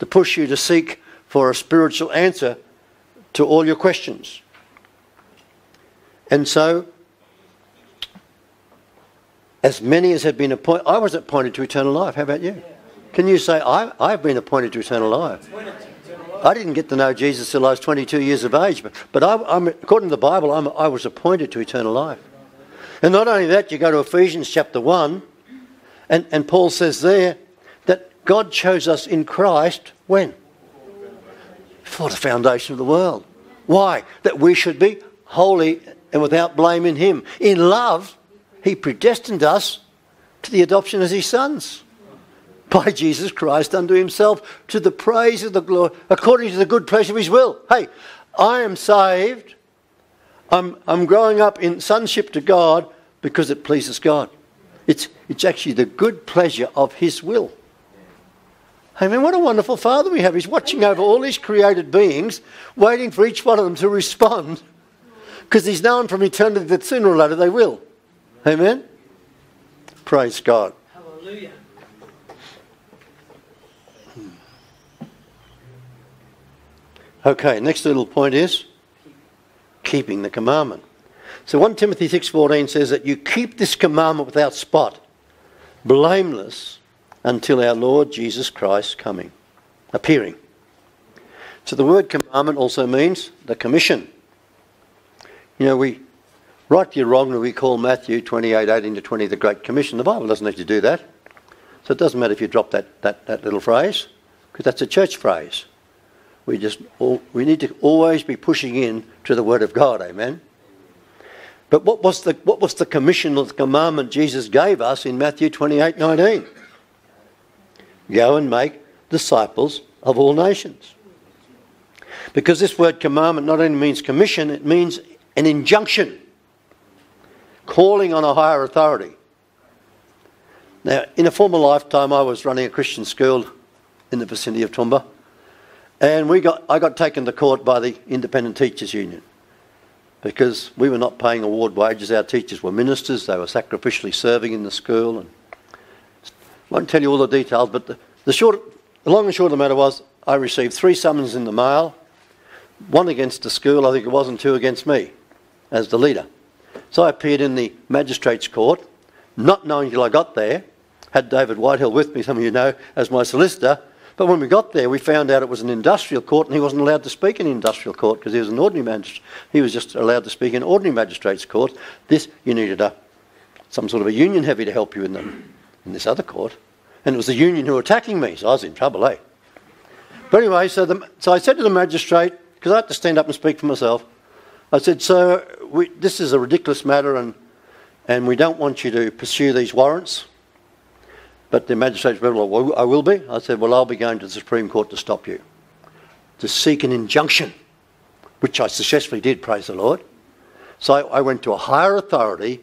to push you to seek for a spiritual answer to all your questions. And so, as many as have been appointed, I was appointed to eternal life. How about you? Can you say, I, I've been appointed to eternal life? I didn't get to know Jesus till I was 22 years of age, but, but I, am according to the Bible, I'm, I was appointed to eternal life. And not only that, you go to Ephesians chapter 1, and, and Paul says there that God chose us in Christ when? For the foundation of the world. Why? That we should be holy and without blame in Him. In love, He predestined us to the adoption as His sons by Jesus Christ unto himself to the praise of the glory, according to the good pleasure of his will. Hey, I am saved. I'm, I'm growing up in sonship to God because it pleases God. It's, it's actually the good pleasure of his will. I mean, what a wonderful Father we have. He's watching over all his created beings, waiting for each one of them to respond because he's known from eternity that sooner or later they will. Amen? Praise God. Hallelujah. Okay, next little point is keeping the commandment. So 1 Timothy 6:14 says that you keep this commandment without spot, blameless until our Lord Jesus Christ coming, appearing. So the word commandment also means the commission. You know, we rightly or wrongly we call Matthew 28, 18 to 20 the Great Commission. The Bible doesn't actually do that. So it doesn't matter if you drop that, that, that little phrase, because that's a church phrase. We just we need to always be pushing in to the Word of God. Amen. But what was the what was the commission or the commandment Jesus gave us in Matthew 28, 19? Go and make disciples of all nations. Because this word commandment not only means commission, it means an injunction, calling on a higher authority. Now, in a former lifetime, I was running a Christian school in the vicinity of Toowoomba. And we got, I got taken to court by the Independent Teachers Union because we were not paying award wages. Our teachers were ministers, they were sacrificially serving in the school. And I won't tell you all the details, but the, the, short, the long and short of the matter was I received three summonses in the mail one against the school, I think it was, and two against me as the leader. So I appeared in the magistrates' court, not knowing till I got there, had David Whitehill with me, some of you know, as my solicitor, but when we got there, we found out it was an industrial court and he wasn't allowed to speak in industrial court because he was an ordinary magistrate. He was just allowed to speak in ordinary magistrates' court. This, you needed a, some sort of a union heavy to help you in, the, in this other court. And it was the union who were attacking me, so I was in trouble, eh? But anyway, so, the, so I said to the magistrate, because I had to stand up and speak for myself, I said, Sir, we, this is a ridiculous matter and, and we don't want you to pursue these warrants. But the magistrate said, well, I will be. I said, well, I'll be going to the Supreme Court to stop you, to seek an injunction, which I successfully did, praise the Lord. So I, I went to a higher authority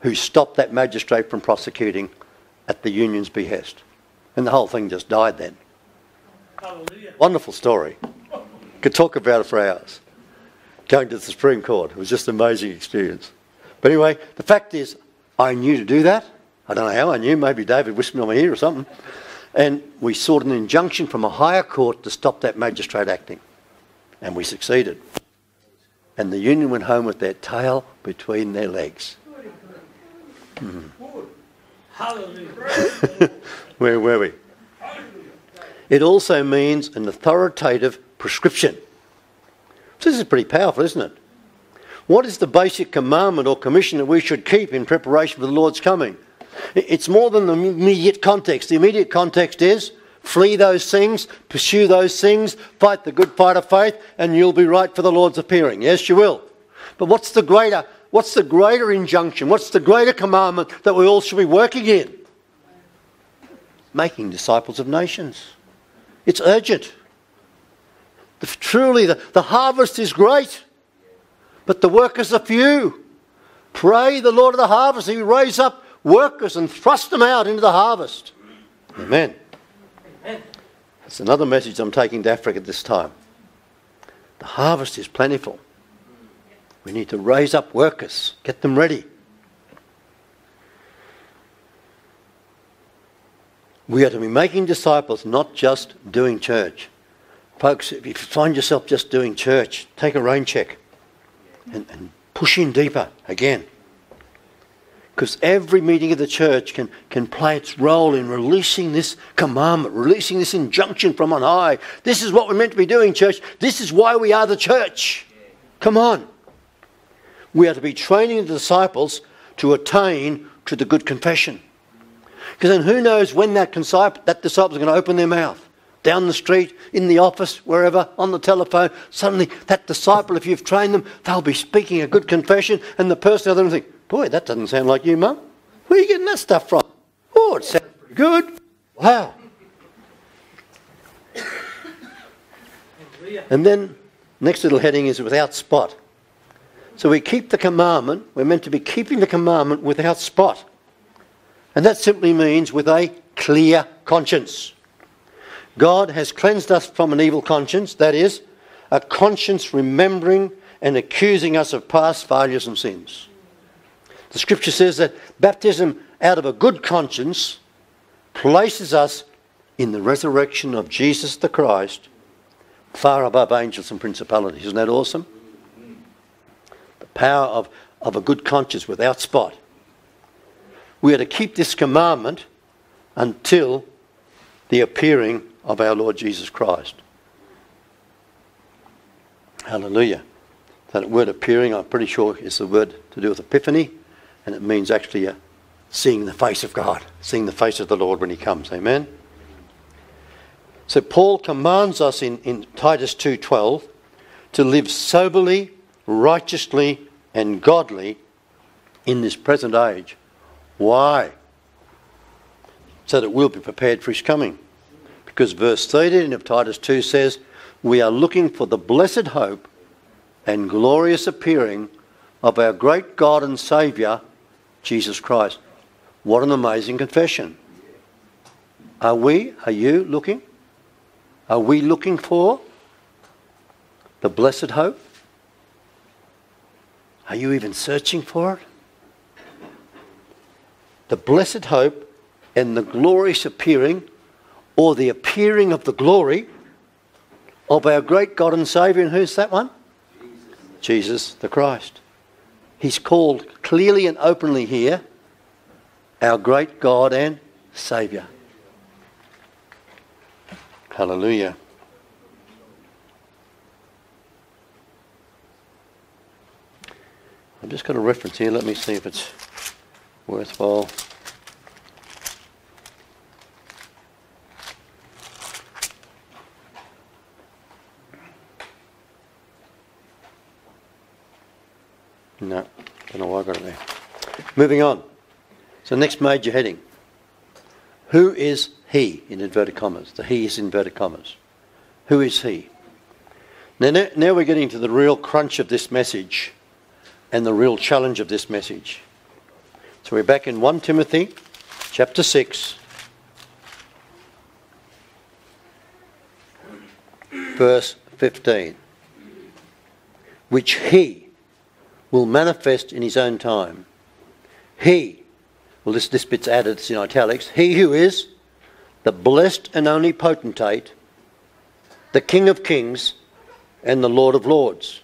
who stopped that magistrate from prosecuting at the union's behest. And the whole thing just died then. Hallelujah. Wonderful story. Could talk about it for hours. Going to the Supreme Court. It was just an amazing experience. But anyway, the fact is, I knew to do that. I don't know how I knew, maybe David whispered in my ear or something. And we sought an injunction from a higher court to stop that magistrate acting. And we succeeded. And the union went home with their tail between their legs. Mm. Where were we? It also means an authoritative prescription. This is pretty powerful, isn't it? What is the basic commandment or commission that we should keep in preparation for the Lord's coming? It's more than the immediate context. The immediate context is flee those things, pursue those things, fight the good fight of faith, and you'll be right for the Lord's appearing. Yes, you will. But what's the greater, what's the greater injunction? What's the greater commandment that we all should be working in? Making disciples of nations. It's urgent. The, truly, the, the harvest is great, but the workers are few. Pray the Lord of the harvest, He raise up workers and thrust them out into the harvest. Amen. That's another message I'm taking to Africa this time. The harvest is plentiful. We need to raise up workers, get them ready. We are to be making disciples, not just doing church. Folks, if you find yourself just doing church, take a rain check and, and push in deeper again. Because every meeting of the church can, can play its role in releasing this commandment, releasing this injunction from on high. This is what we're meant to be doing, church. This is why we are the church. Come on. We are to be training the disciples to attain to the good confession. Because then who knows when that, disciple, that disciple is going to open their mouth. Down the street, in the office, wherever, on the telephone, suddenly that disciple, if you've trained them, they'll be speaking a good confession, and the person other will think, Boy, that doesn't sound like you, Mum. Where are you getting that stuff from? Oh, it sounds pretty good. Wow. And then, next little heading is without spot. So we keep the commandment, we're meant to be keeping the commandment without spot. And that simply means with a clear conscience. God has cleansed us from an evil conscience, that is, a conscience remembering and accusing us of past failures and sins. The scripture says that baptism out of a good conscience places us in the resurrection of Jesus the Christ far above angels and principalities. Isn't that awesome? The power of, of a good conscience without spot. We are to keep this commandment until the appearing of our Lord Jesus Christ. Hallelujah. That word appearing, I'm pretty sure, is the word to do with epiphany, and it means actually uh, seeing the face of God, seeing the face of the Lord when He comes. Amen. So Paul commands us in, in Titus 2:12 to live soberly, righteously, and godly in this present age. Why? So that we'll be prepared for his coming. Because verse 13 of Titus 2 says, We are looking for the blessed hope and glorious appearing of our great God and Saviour, Jesus Christ. What an amazing confession. Are we, are you looking? Are we looking for the blessed hope? Are you even searching for it? The blessed hope and the glorious appearing, or the appearing of the glory of our great God and Saviour. And who's that one? Jesus the Christ. He's called clearly and openly here our great God and Saviour. Hallelujah. I've just got a reference here. Let me see if it's worthwhile. No, don't know why I got it there. Moving on. So next major heading. Who is he in inverted commas? The he is inverted commas. Who is he? Now, now, now we're getting to the real crunch of this message and the real challenge of this message. So we're back in 1 Timothy chapter 6, verse 15. Which he will manifest in his own time. He, well, this, this bit's added, it's in italics. He who is the blessed and only potentate, the King of kings, and the Lord of lords,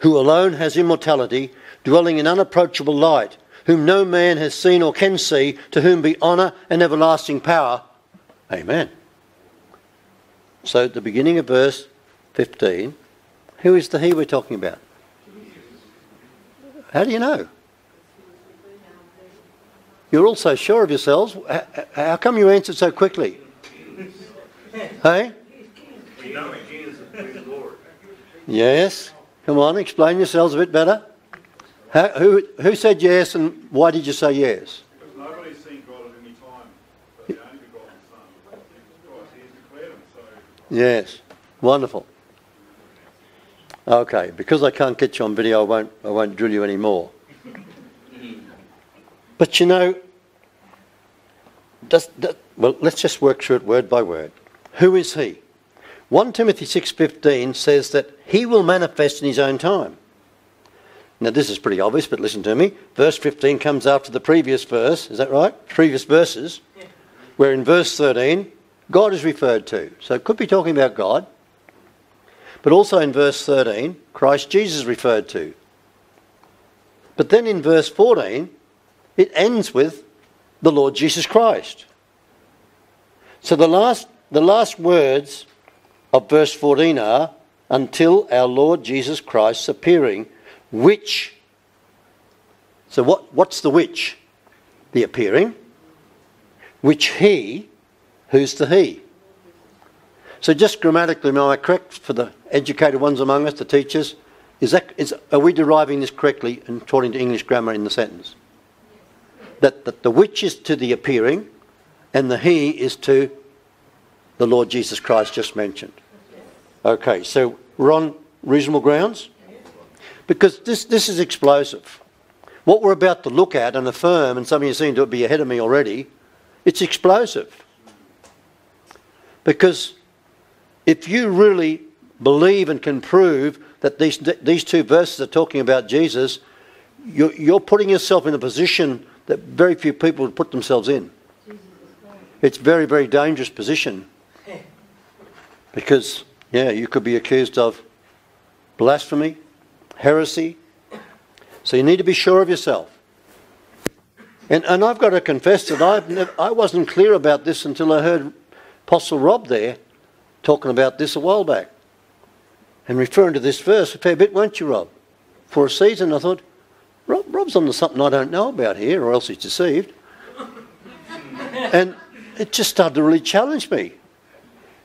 who alone has immortality, dwelling in unapproachable light, whom no man has seen or can see, to whom be honour and everlasting power. Amen. So at the beginning of verse 15, who is the he we're talking about? How do you know? You're all so sure of yourselves. How come you answered so quickly? Hey? Yes. Come on, explain yourselves a bit better. How, who, who said yes and why did you say yes? Because nobody's seen God at any time, but the only begotten Son, Christ, he has declared him so. Yes. Wonderful. Okay, because I can't get you on video, I won't, I won't drill you anymore. But you know, does, does, well, let's just work through it word by word. Who is he? 1 Timothy 6:15 says that he will manifest in his own time. Now this is pretty obvious, but listen to me. Verse 15 comes after the previous verse, is that right? Previous verses. Where in verse 13 God is referred to. So it could be talking about God. But also in verse 13, Christ Jesus referred to. But then in verse 14, it ends with the Lord Jesus Christ. So the last, the last words of verse 14 are until our Lord Jesus Christ's appearing, which. So what, what's the which? The appearing. Which he, who's the he? So just grammatically, am I correct for the educated ones among us, the teachers? Is that, is, are we deriving this correctly and according to English grammar in the sentence? That, that the which is to the appearing and the he is to the Lord Jesus Christ just mentioned. Okay, so we're on reasonable grounds? Because this, this is explosive. What we're about to look at and affirm, and some of you seem to be ahead of me already, it's explosive. Because if you really believe and can prove that these, these two verses are talking about Jesus, you're, you're putting yourself in a position that very few people would put themselves in. It's a very, very dangerous position. Because, yeah, you could be accused of blasphemy, heresy. So you need to be sure of yourself. And, and I've got to confess that I've never, I wasn't clear about this until I heard Apostle Rob there talking about this a while back and referring to this verse a fair bit, weren't you, Rob? For a season, I thought, Rob, Rob's on to something I don't know about here, or else he's deceived. and it just started to really challenge me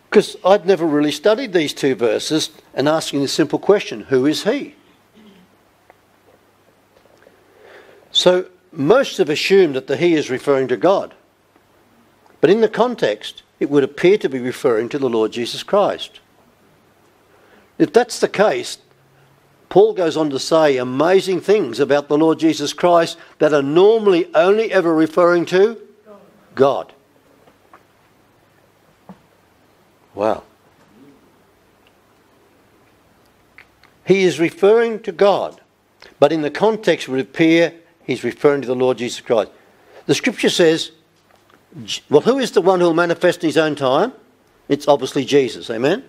because I'd never really studied these two verses and asking the simple question who is he? So most have assumed that the he is referring to God. But in the context, it would appear to be referring to the Lord Jesus Christ. If that's the case, Paul goes on to say amazing things about the Lord Jesus Christ that are normally only ever referring to God. Wow. He is referring to God, but in the context would appear he's referring to the Lord Jesus Christ. The scripture says, well, who is the one who will manifest in his own time? It's obviously Jesus, amen?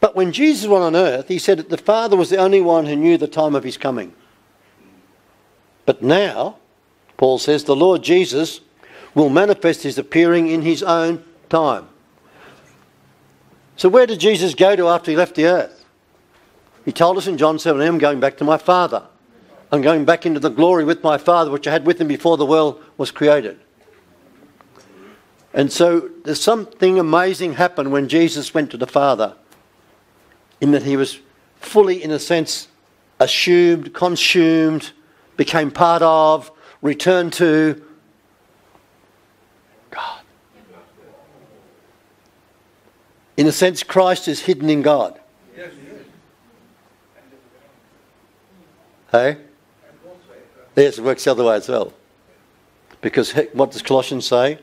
But when Jesus was on earth, he said that the Father was the only one who knew the time of his coming. But now, Paul says, the Lord Jesus will manifest his appearing in his own time. So, where did Jesus go to after he left the earth? He told us in John 7 I'm going back to my Father. I'm going back into the glory with my Father, which I had with him before the world was created. And so, there's something amazing happened when Jesus went to the Father in that he was fully, in a sense, assumed, consumed, became part of, returned to God. In a sense, Christ is hidden in God. Hey? Yes, it works the other way as well. Because what does Colossians say?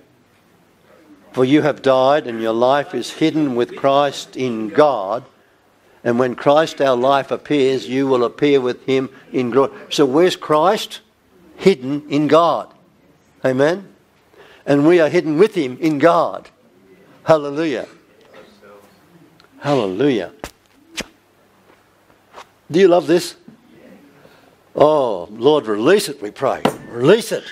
For you have died, and your life is hidden with Christ in God. And when Christ our life appears, you will appear with him in glory. So where's Christ? Hidden in God. Amen? And we are hidden with him in God. Hallelujah. Hallelujah. Do you love this? Oh, Lord, release it, we pray. Release it.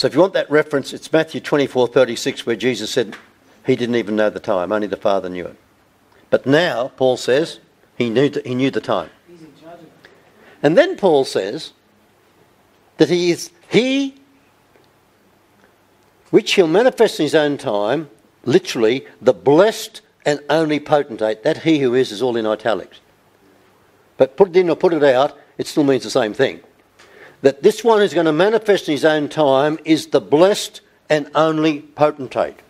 So if you want that reference, it's Matthew 24 36, where Jesus said, he didn't even know the time, only the Father knew it. But now, Paul says, he knew, he knew the time. And then Paul says that he is he which he'll manifest in his own time, literally, the blessed and only potentate. That he who is is all in italics. But put it in or put it out, it still means the same thing. That this one who's going to manifest in his own time is the blessed and only potentate.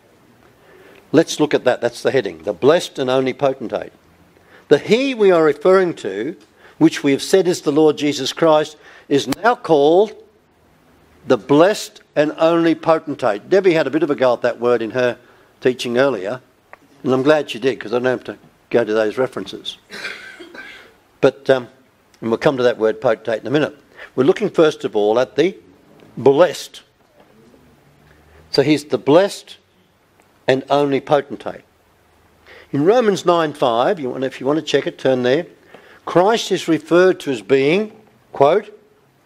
Let's look at that. That's the heading. The blessed and only potentate. The he we are referring to which we have said is the Lord Jesus Christ, is now called the blessed and only potentate. Debbie had a bit of a go at that word in her teaching earlier, and I'm glad she did because I don't have to go to those references. But, um, and we'll come to that word potentate in a minute. We're looking first of all at the blessed. So he's the blessed and only potentate. In Romans 9:5, you want, if you want to check it, turn there. Christ is referred to as being, quote,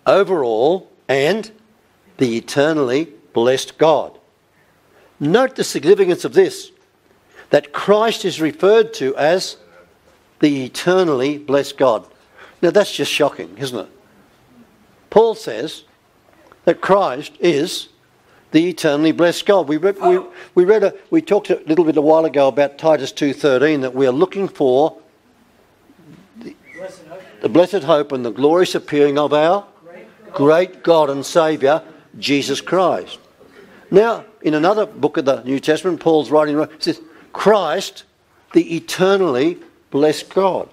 overall and the eternally blessed God. Note the significance of this that Christ is referred to as the eternally blessed God. Now that's just shocking, isn't it? Paul says that Christ is the eternally blessed God. We read, we, we read a, we talked a little bit a while ago about Titus 2:13 that we are looking for hope. the blessed hope and the glorious appearing of our great God and Saviour, Jesus Christ. Now, in another book of the New Testament, Paul's writing, it says, Christ, the eternally blessed God.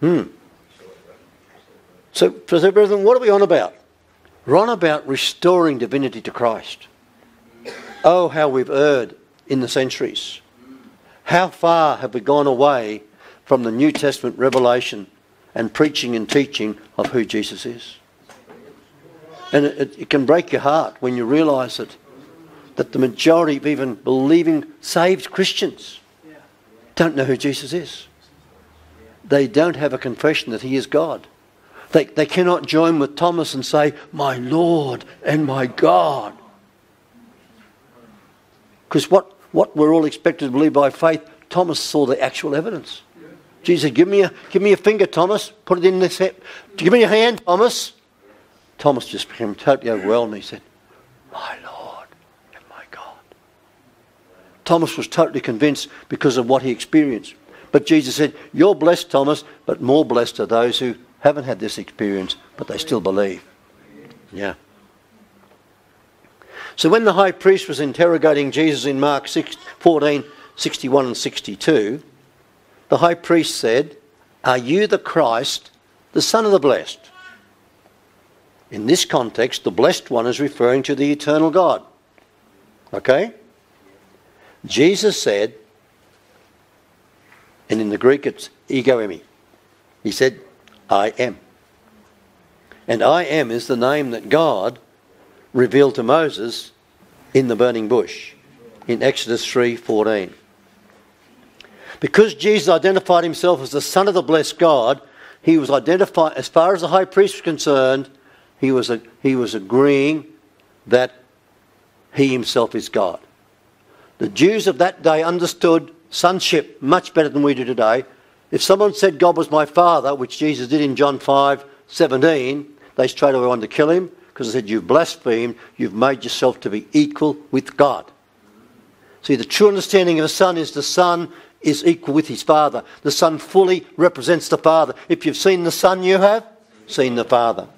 Hmm. So, so brethren, what are we on about? We're on about restoring divinity to Christ. Oh, how we've erred in the centuries. How far have we gone away from the New Testament revelation and preaching and teaching of who Jesus is? And it, it can break your heart when you realise that, that the majority of even believing saved Christians don't know who Jesus is. They don't have a confession that he is God. They, they cannot join with Thomas and say, My Lord and my God. Because what, what we're all expected to believe by faith, Thomas saw the actual evidence. Jesus said, give me, a, give me a finger, Thomas. Put it in this hand. Give me your hand, Thomas. Thomas just became totally overwhelmed. He said, My Lord and my God. Thomas was totally convinced because of what he experienced. But Jesus said, You're blessed, Thomas, but more blessed are those who haven't had this experience, but they still believe. Yeah. So when the high priest was interrogating Jesus in Mark 6, 14, 61 and 62, the high priest said, Are you the Christ, the Son of the Blessed? In this context, the blessed one is referring to the eternal God. Okay? Jesus said, and in the Greek it's ego eimi. He said, I am. And I am is the name that God revealed to Moses in the burning bush in Exodus 3:14. Because Jesus identified himself as the son of the blessed God, he was identified as far as the high priest was concerned, he was a, he was agreeing that he himself is God. The Jews of that day understood sonship much better than we do today. If someone said God was my father, which Jesus did in John 5 17, they straight away wanted to kill him because they said, You've blasphemed, you've made yourself to be equal with God. See, the true understanding of a son is the son is equal with his father. The son fully represents the father. If you've seen the son, you have seen the father.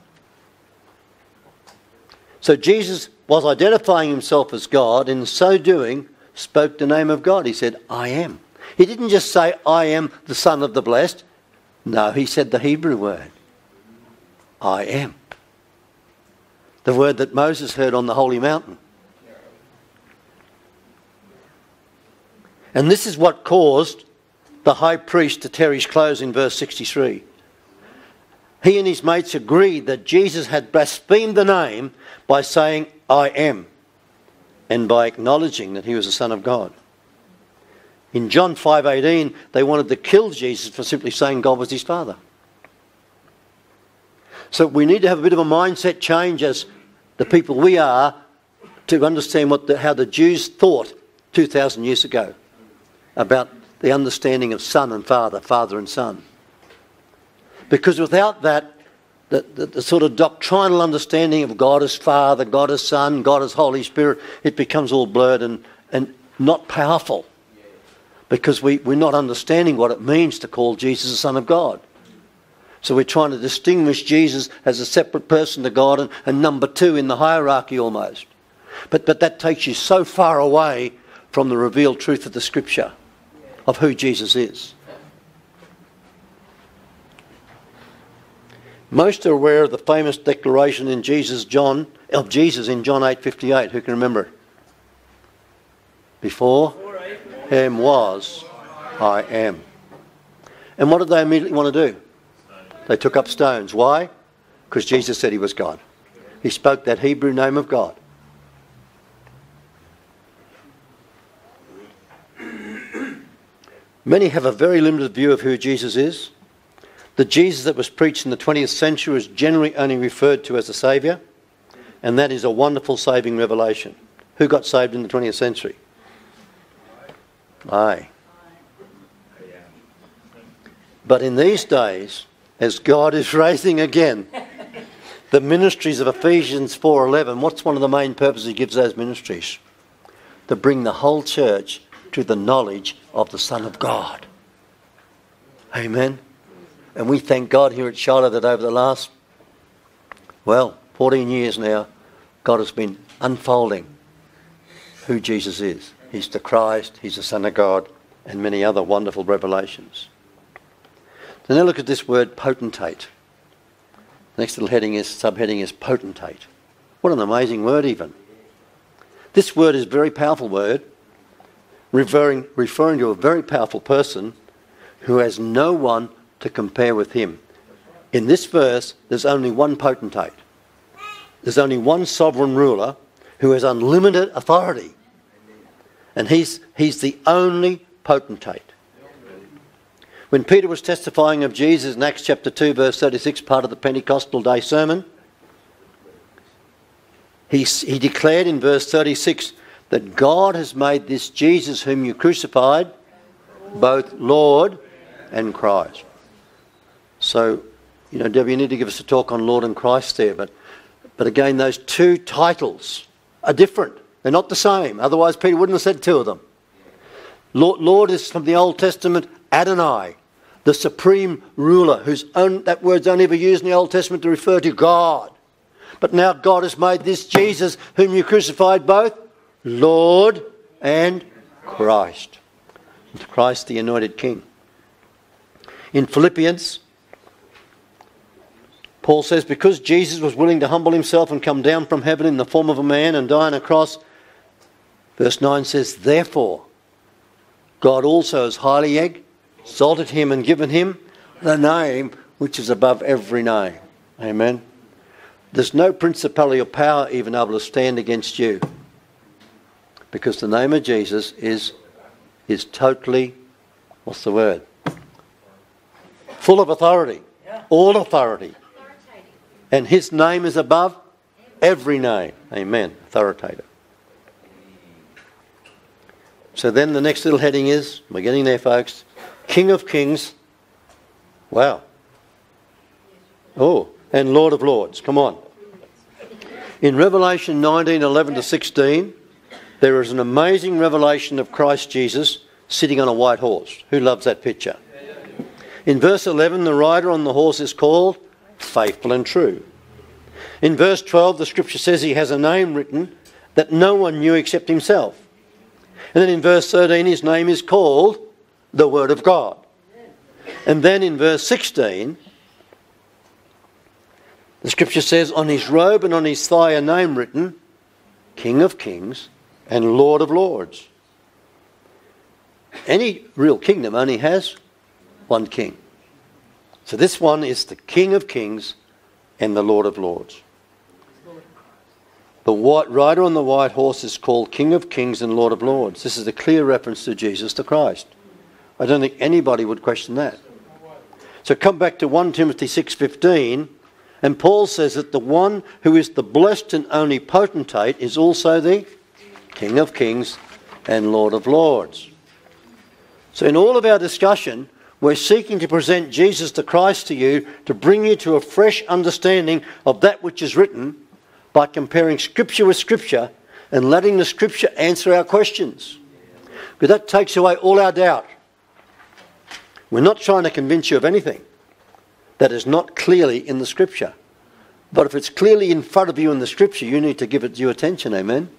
So Jesus was identifying himself as God, and in so doing, spoke the name of God. He said, I am. He didn't just say, I am the Son of the Blessed. No, he said the Hebrew word, I am. The word that Moses heard on the holy mountain. And this is what caused the high priest to tear his clothes in verse 63. He and his mates agreed that Jesus had blasphemed the name by saying, I am, and by acknowledging that he was the Son of God. In John 5:18, they wanted to kill Jesus for simply saying God was his father. So we need to have a bit of a mindset change as the people we are to understand what the, how the Jews thought 2,000 years ago about the understanding of son and father, father and son. Because without that, the, the, the, sort of doctrinal understanding of God as Father, God as Son, God as Holy Spirit, it becomes all blurred and, and not powerful. Because we, we're not understanding what it means to call Jesus the Son of God. So we're trying to distinguish Jesus as a separate person to God and, and number two in the hierarchy almost. But, but that takes you so far away from the revealed truth of the Scripture of who Jesus is. Most are aware of the famous declaration in Jesus John of Jesus in John 8:58. Who can remember? Before Him was, I am. And what did they immediately want to do? They took up stones. Why? Because Jesus said he was God. He spoke that Hebrew name of God. Many have a very limited view of who Jesus is. The Jesus that was preached in the 20th century is generally only referred to as a Saviour, and that is a wonderful saving revelation. Who got saved in the 20th century? Aye. But in these days, as God is raising again the ministries of Ephesians 4:11, what's one of the main purposes he gives those ministries? To bring the whole church to the knowledge of the Son of God. Amen. And we thank God here at Shiloh that over the last, well, 14 years now, God has been unfolding who Jesus is. He's the Christ, He's the Son of God, and many other wonderful revelations. So now look at this word potentate. The next little heading is subheading is potentate. What an amazing word even. This word is a very powerful word, referring, referring to a very powerful person who has no one to compare with him. In this verse, there's only one potentate. There's only one sovereign ruler who has unlimited authority. And he's, he's the only potentate. When Peter was testifying of Jesus in Acts chapter 2, verse 36, part of the Pentecostal Day sermon, he, he declared in verse 36 that God has made this Jesus whom you crucified both Lord and Christ. So, you know, Debbie, you need to give us a talk on Lord and Christ there. But, but again, those two titles are different. They're not the same. Otherwise, Peter wouldn't have said two of them. Lord, Lord is from the Old Testament Adonai, the supreme ruler, whose own, that word's only ever used in the Old Testament to refer to God. But now God has made this Jesus, whom you crucified, both Lord and Christ. Christ, the anointed King. In Philippians, Paul says, because Jesus was willing to humble himself and come down from heaven in the form of a man and die on a cross, verse 9 says, therefore, God also has highly exalted him and given him the name which is above every name. Amen. There's no principality or power even able to stand against you. Because the name of Jesus is, is totally, what's the word? Full of authority. All authority. And his name is above every name. Amen. Authoritative. So then the next little heading is, we're getting there, folks, King of Kings. Wow. Oh, and Lord of Lords. Come on. In Revelation 19 11 to 16, there is an amazing revelation of Christ Jesus sitting on a white horse. Who loves that picture? In verse 11, the rider on the horse is called Faithful and True. In verse 12, the scripture says he has a name written that no one knew except himself. And then in verse 13, his name is called the Word of God. And then in verse 16, the scripture says, On his robe and on his thigh a name written, King of Kings and Lord of Lords. Any real kingdom only has one king. So this one is the King of Kings and the Lord of Lords. The white rider on the white horse is called King of Kings and Lord of Lords. This is a clear reference to Jesus the Christ. I don't think anybody would question that. So come back to 1 Timothy 6:15 and Paul says that the one who is the blessed and only potentate is also the King of Kings and Lord of Lords. So in all of our discussion, we're seeking to present Jesus the Christ to you to bring you to a fresh understanding of that which is written by comparing Scripture with Scripture and letting the Scripture answer our questions. Because that takes away all our doubt. We're not trying to convince you of anything that is not clearly in the Scripture. But if it's clearly in front of you in the Scripture, you need to give it due attention, amen?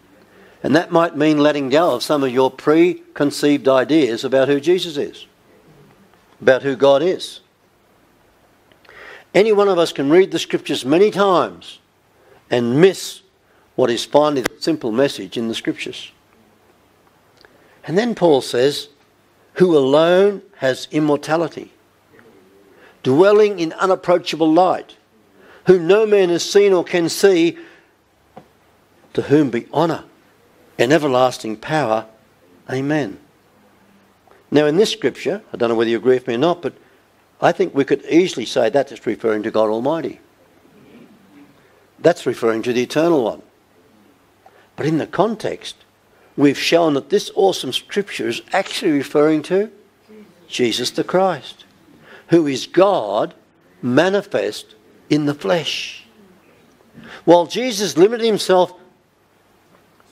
And that might mean letting go of some of your preconceived ideas about who Jesus is, about who God is. Any one of us can read the scriptures many times and miss what is finally the simple message in the scriptures. And then Paul says, who alone has immortality, dwelling in unapproachable light, whom no man has seen or can see, to whom be honour and everlasting power. Amen. Now, in this scripture, I don't know whether you agree with me or not, but I think we could easily say that is referring to God Almighty. That's referring to the Eternal One. But in the context, we've shown that this awesome scripture is actually referring to Jesus the Christ, who is God manifest in the flesh. While Jesus limited himself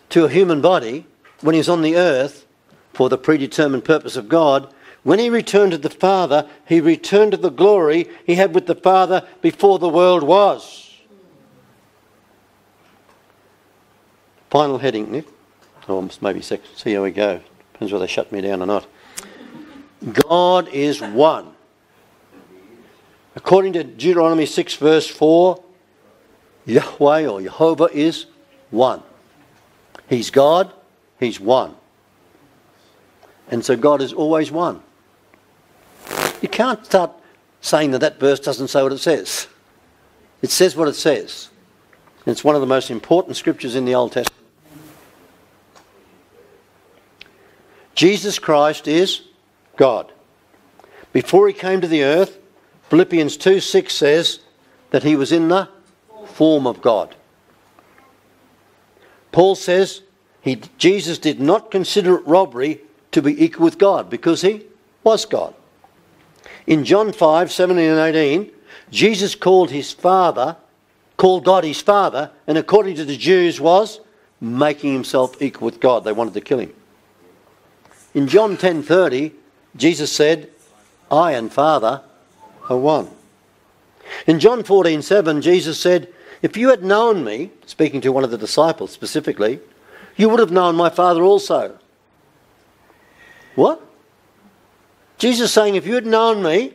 to a human body when he was on the earth for the predetermined purpose of God, when he returned to the Father, he returned to the glory he had with the Father before the world was. Final heading, Nick. Or maybe six. See how we go. Depends whether they shut me down or not. God is one. According to Deuteronomy 6, verse 4, Yahweh or Jehovah is one. He's God, He's one. And so God is always one. You can't start saying that that verse doesn't say what it says. It says what it says. It's one of the most important scriptures in the Old Testament. Jesus Christ is God. Before he came to the earth, Philippians 2 6 says that he was in the form of God. Paul says he, Jesus did not consider it robbery to be equal with God because he was God. In John 5 17 and 18, Jesus called his Father, called God his Father, and according to the Jews was making himself equal with God. They wanted to kill him. In John 10:30, Jesus said, "I and Father are one." In John 14:7, Jesus said, "If you had known me, speaking to one of the disciples specifically, you would have known my Father also." What? Jesus saying, "If you had known me,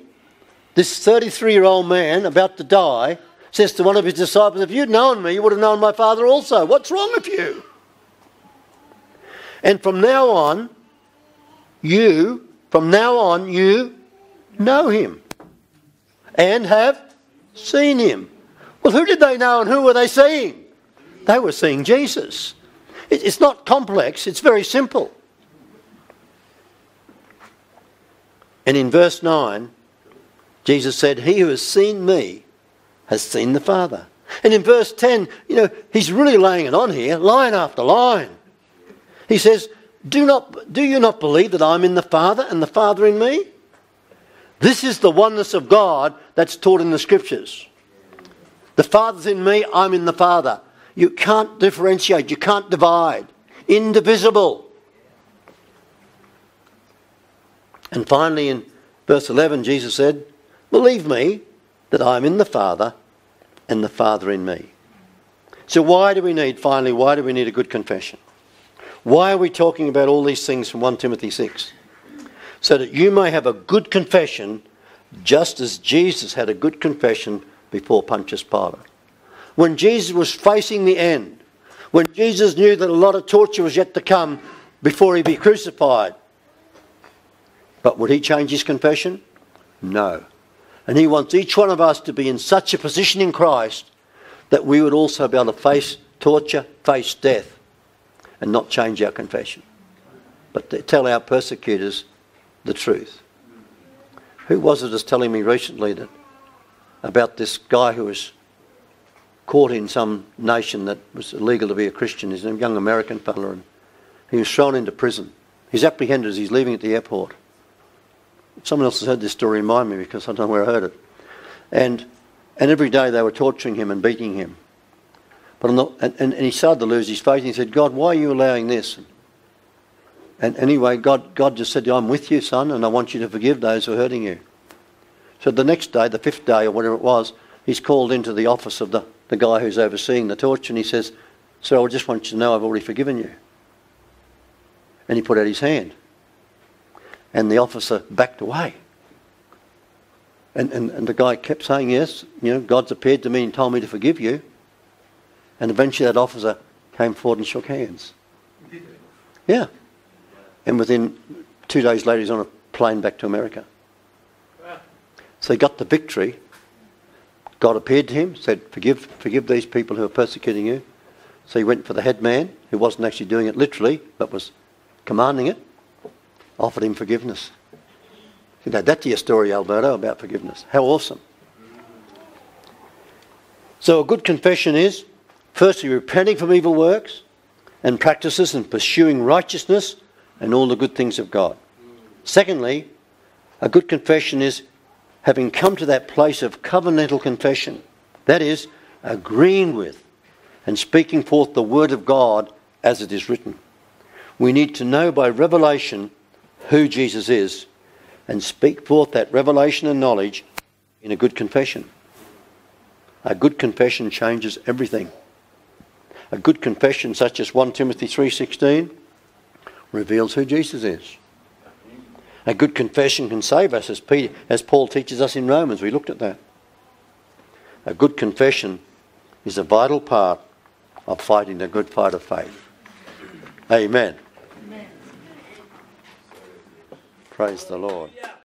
this 33-year-old man about to die says to one of his disciples, If you'd known me, you would have known my Father also. What's wrong with you? And from now on, you, from now on, you know him and have seen him. Well, who did they know and who were they seeing? They were seeing Jesus. It's not complex, it's very simple. And in verse 9, Jesus said, He who has seen me has seen the Father. And in verse 10, you know, he's really laying it on here, line after line. He says, do, not, do you not believe that I'm in the Father and the Father in me? This is the oneness of God that's taught in the Scriptures. The Father's in me, I'm in the Father. You can't differentiate, you can't divide. Indivisible. And finally, in verse 11, Jesus said, Believe me that I'm in the Father and the Father in me. So, why do we need, finally, why do we need a good confession? Why are we talking about all these things from 1 Timothy 6? So that you may have a good confession, just as Jesus had a good confession before Pontius Pilate. When Jesus was facing the end, when Jesus knew that a lot of torture was yet to come before he'd be crucified, but would he change his confession? No. And he wants each one of us to be in such a position in Christ that we would also be able to face torture, face death and not change our confession, but tell our persecutors the truth. Who was it was telling me recently that about this guy who was caught in some nation that was illegal to be a Christian. He's a young American fellow, and he was thrown into prison. He's apprehended as he's leaving at the airport. Someone else has heard this story remind me because I don't know where I heard it. And, and every day they were torturing him and beating him. But not, and, and, and, he started to lose his faith. And he said, God, why are you allowing this? And anyway, God, God just said, I'm with you, son, and I want you to forgive those who are hurting you. So the next day, the fifth day, or whatever it was, he's called into the office of the, the guy who's overseeing the torture, and he says, Sir, I just want you to know I've already forgiven you. And he put out his hand. And the officer backed away. And, and, and the guy kept saying, yes, you know, God's appeared to me and told me to forgive you. And eventually that officer came forward and shook hands. Yeah. And within two days later, he's on a plane back to America. So he got the victory. God appeared to him, said, forgive, forgive these people who are persecuting you. So he went for the head man, who wasn't actually doing it literally, but was commanding it, offered him forgiveness. You know, that's your story, Alberto, about forgiveness. How awesome. So a good confession is, firstly, repenting from evil works and practices and pursuing righteousness and all the good things of God. Secondly, a good confession is having come to that place of covenantal confession. That is, agreeing with and speaking forth the word of God as it is written. We need to know by revelation who Jesus is and speak forth that revelation and knowledge in a good confession. A good confession changes everything. A good confession such as 1 Timothy 3:16 reveals who Jesus is. A good confession can save us as Peter, as Paul teaches us in Romans. We looked at that. A good confession is a vital part of fighting the good fight of faith. Amen. Praise the Lord.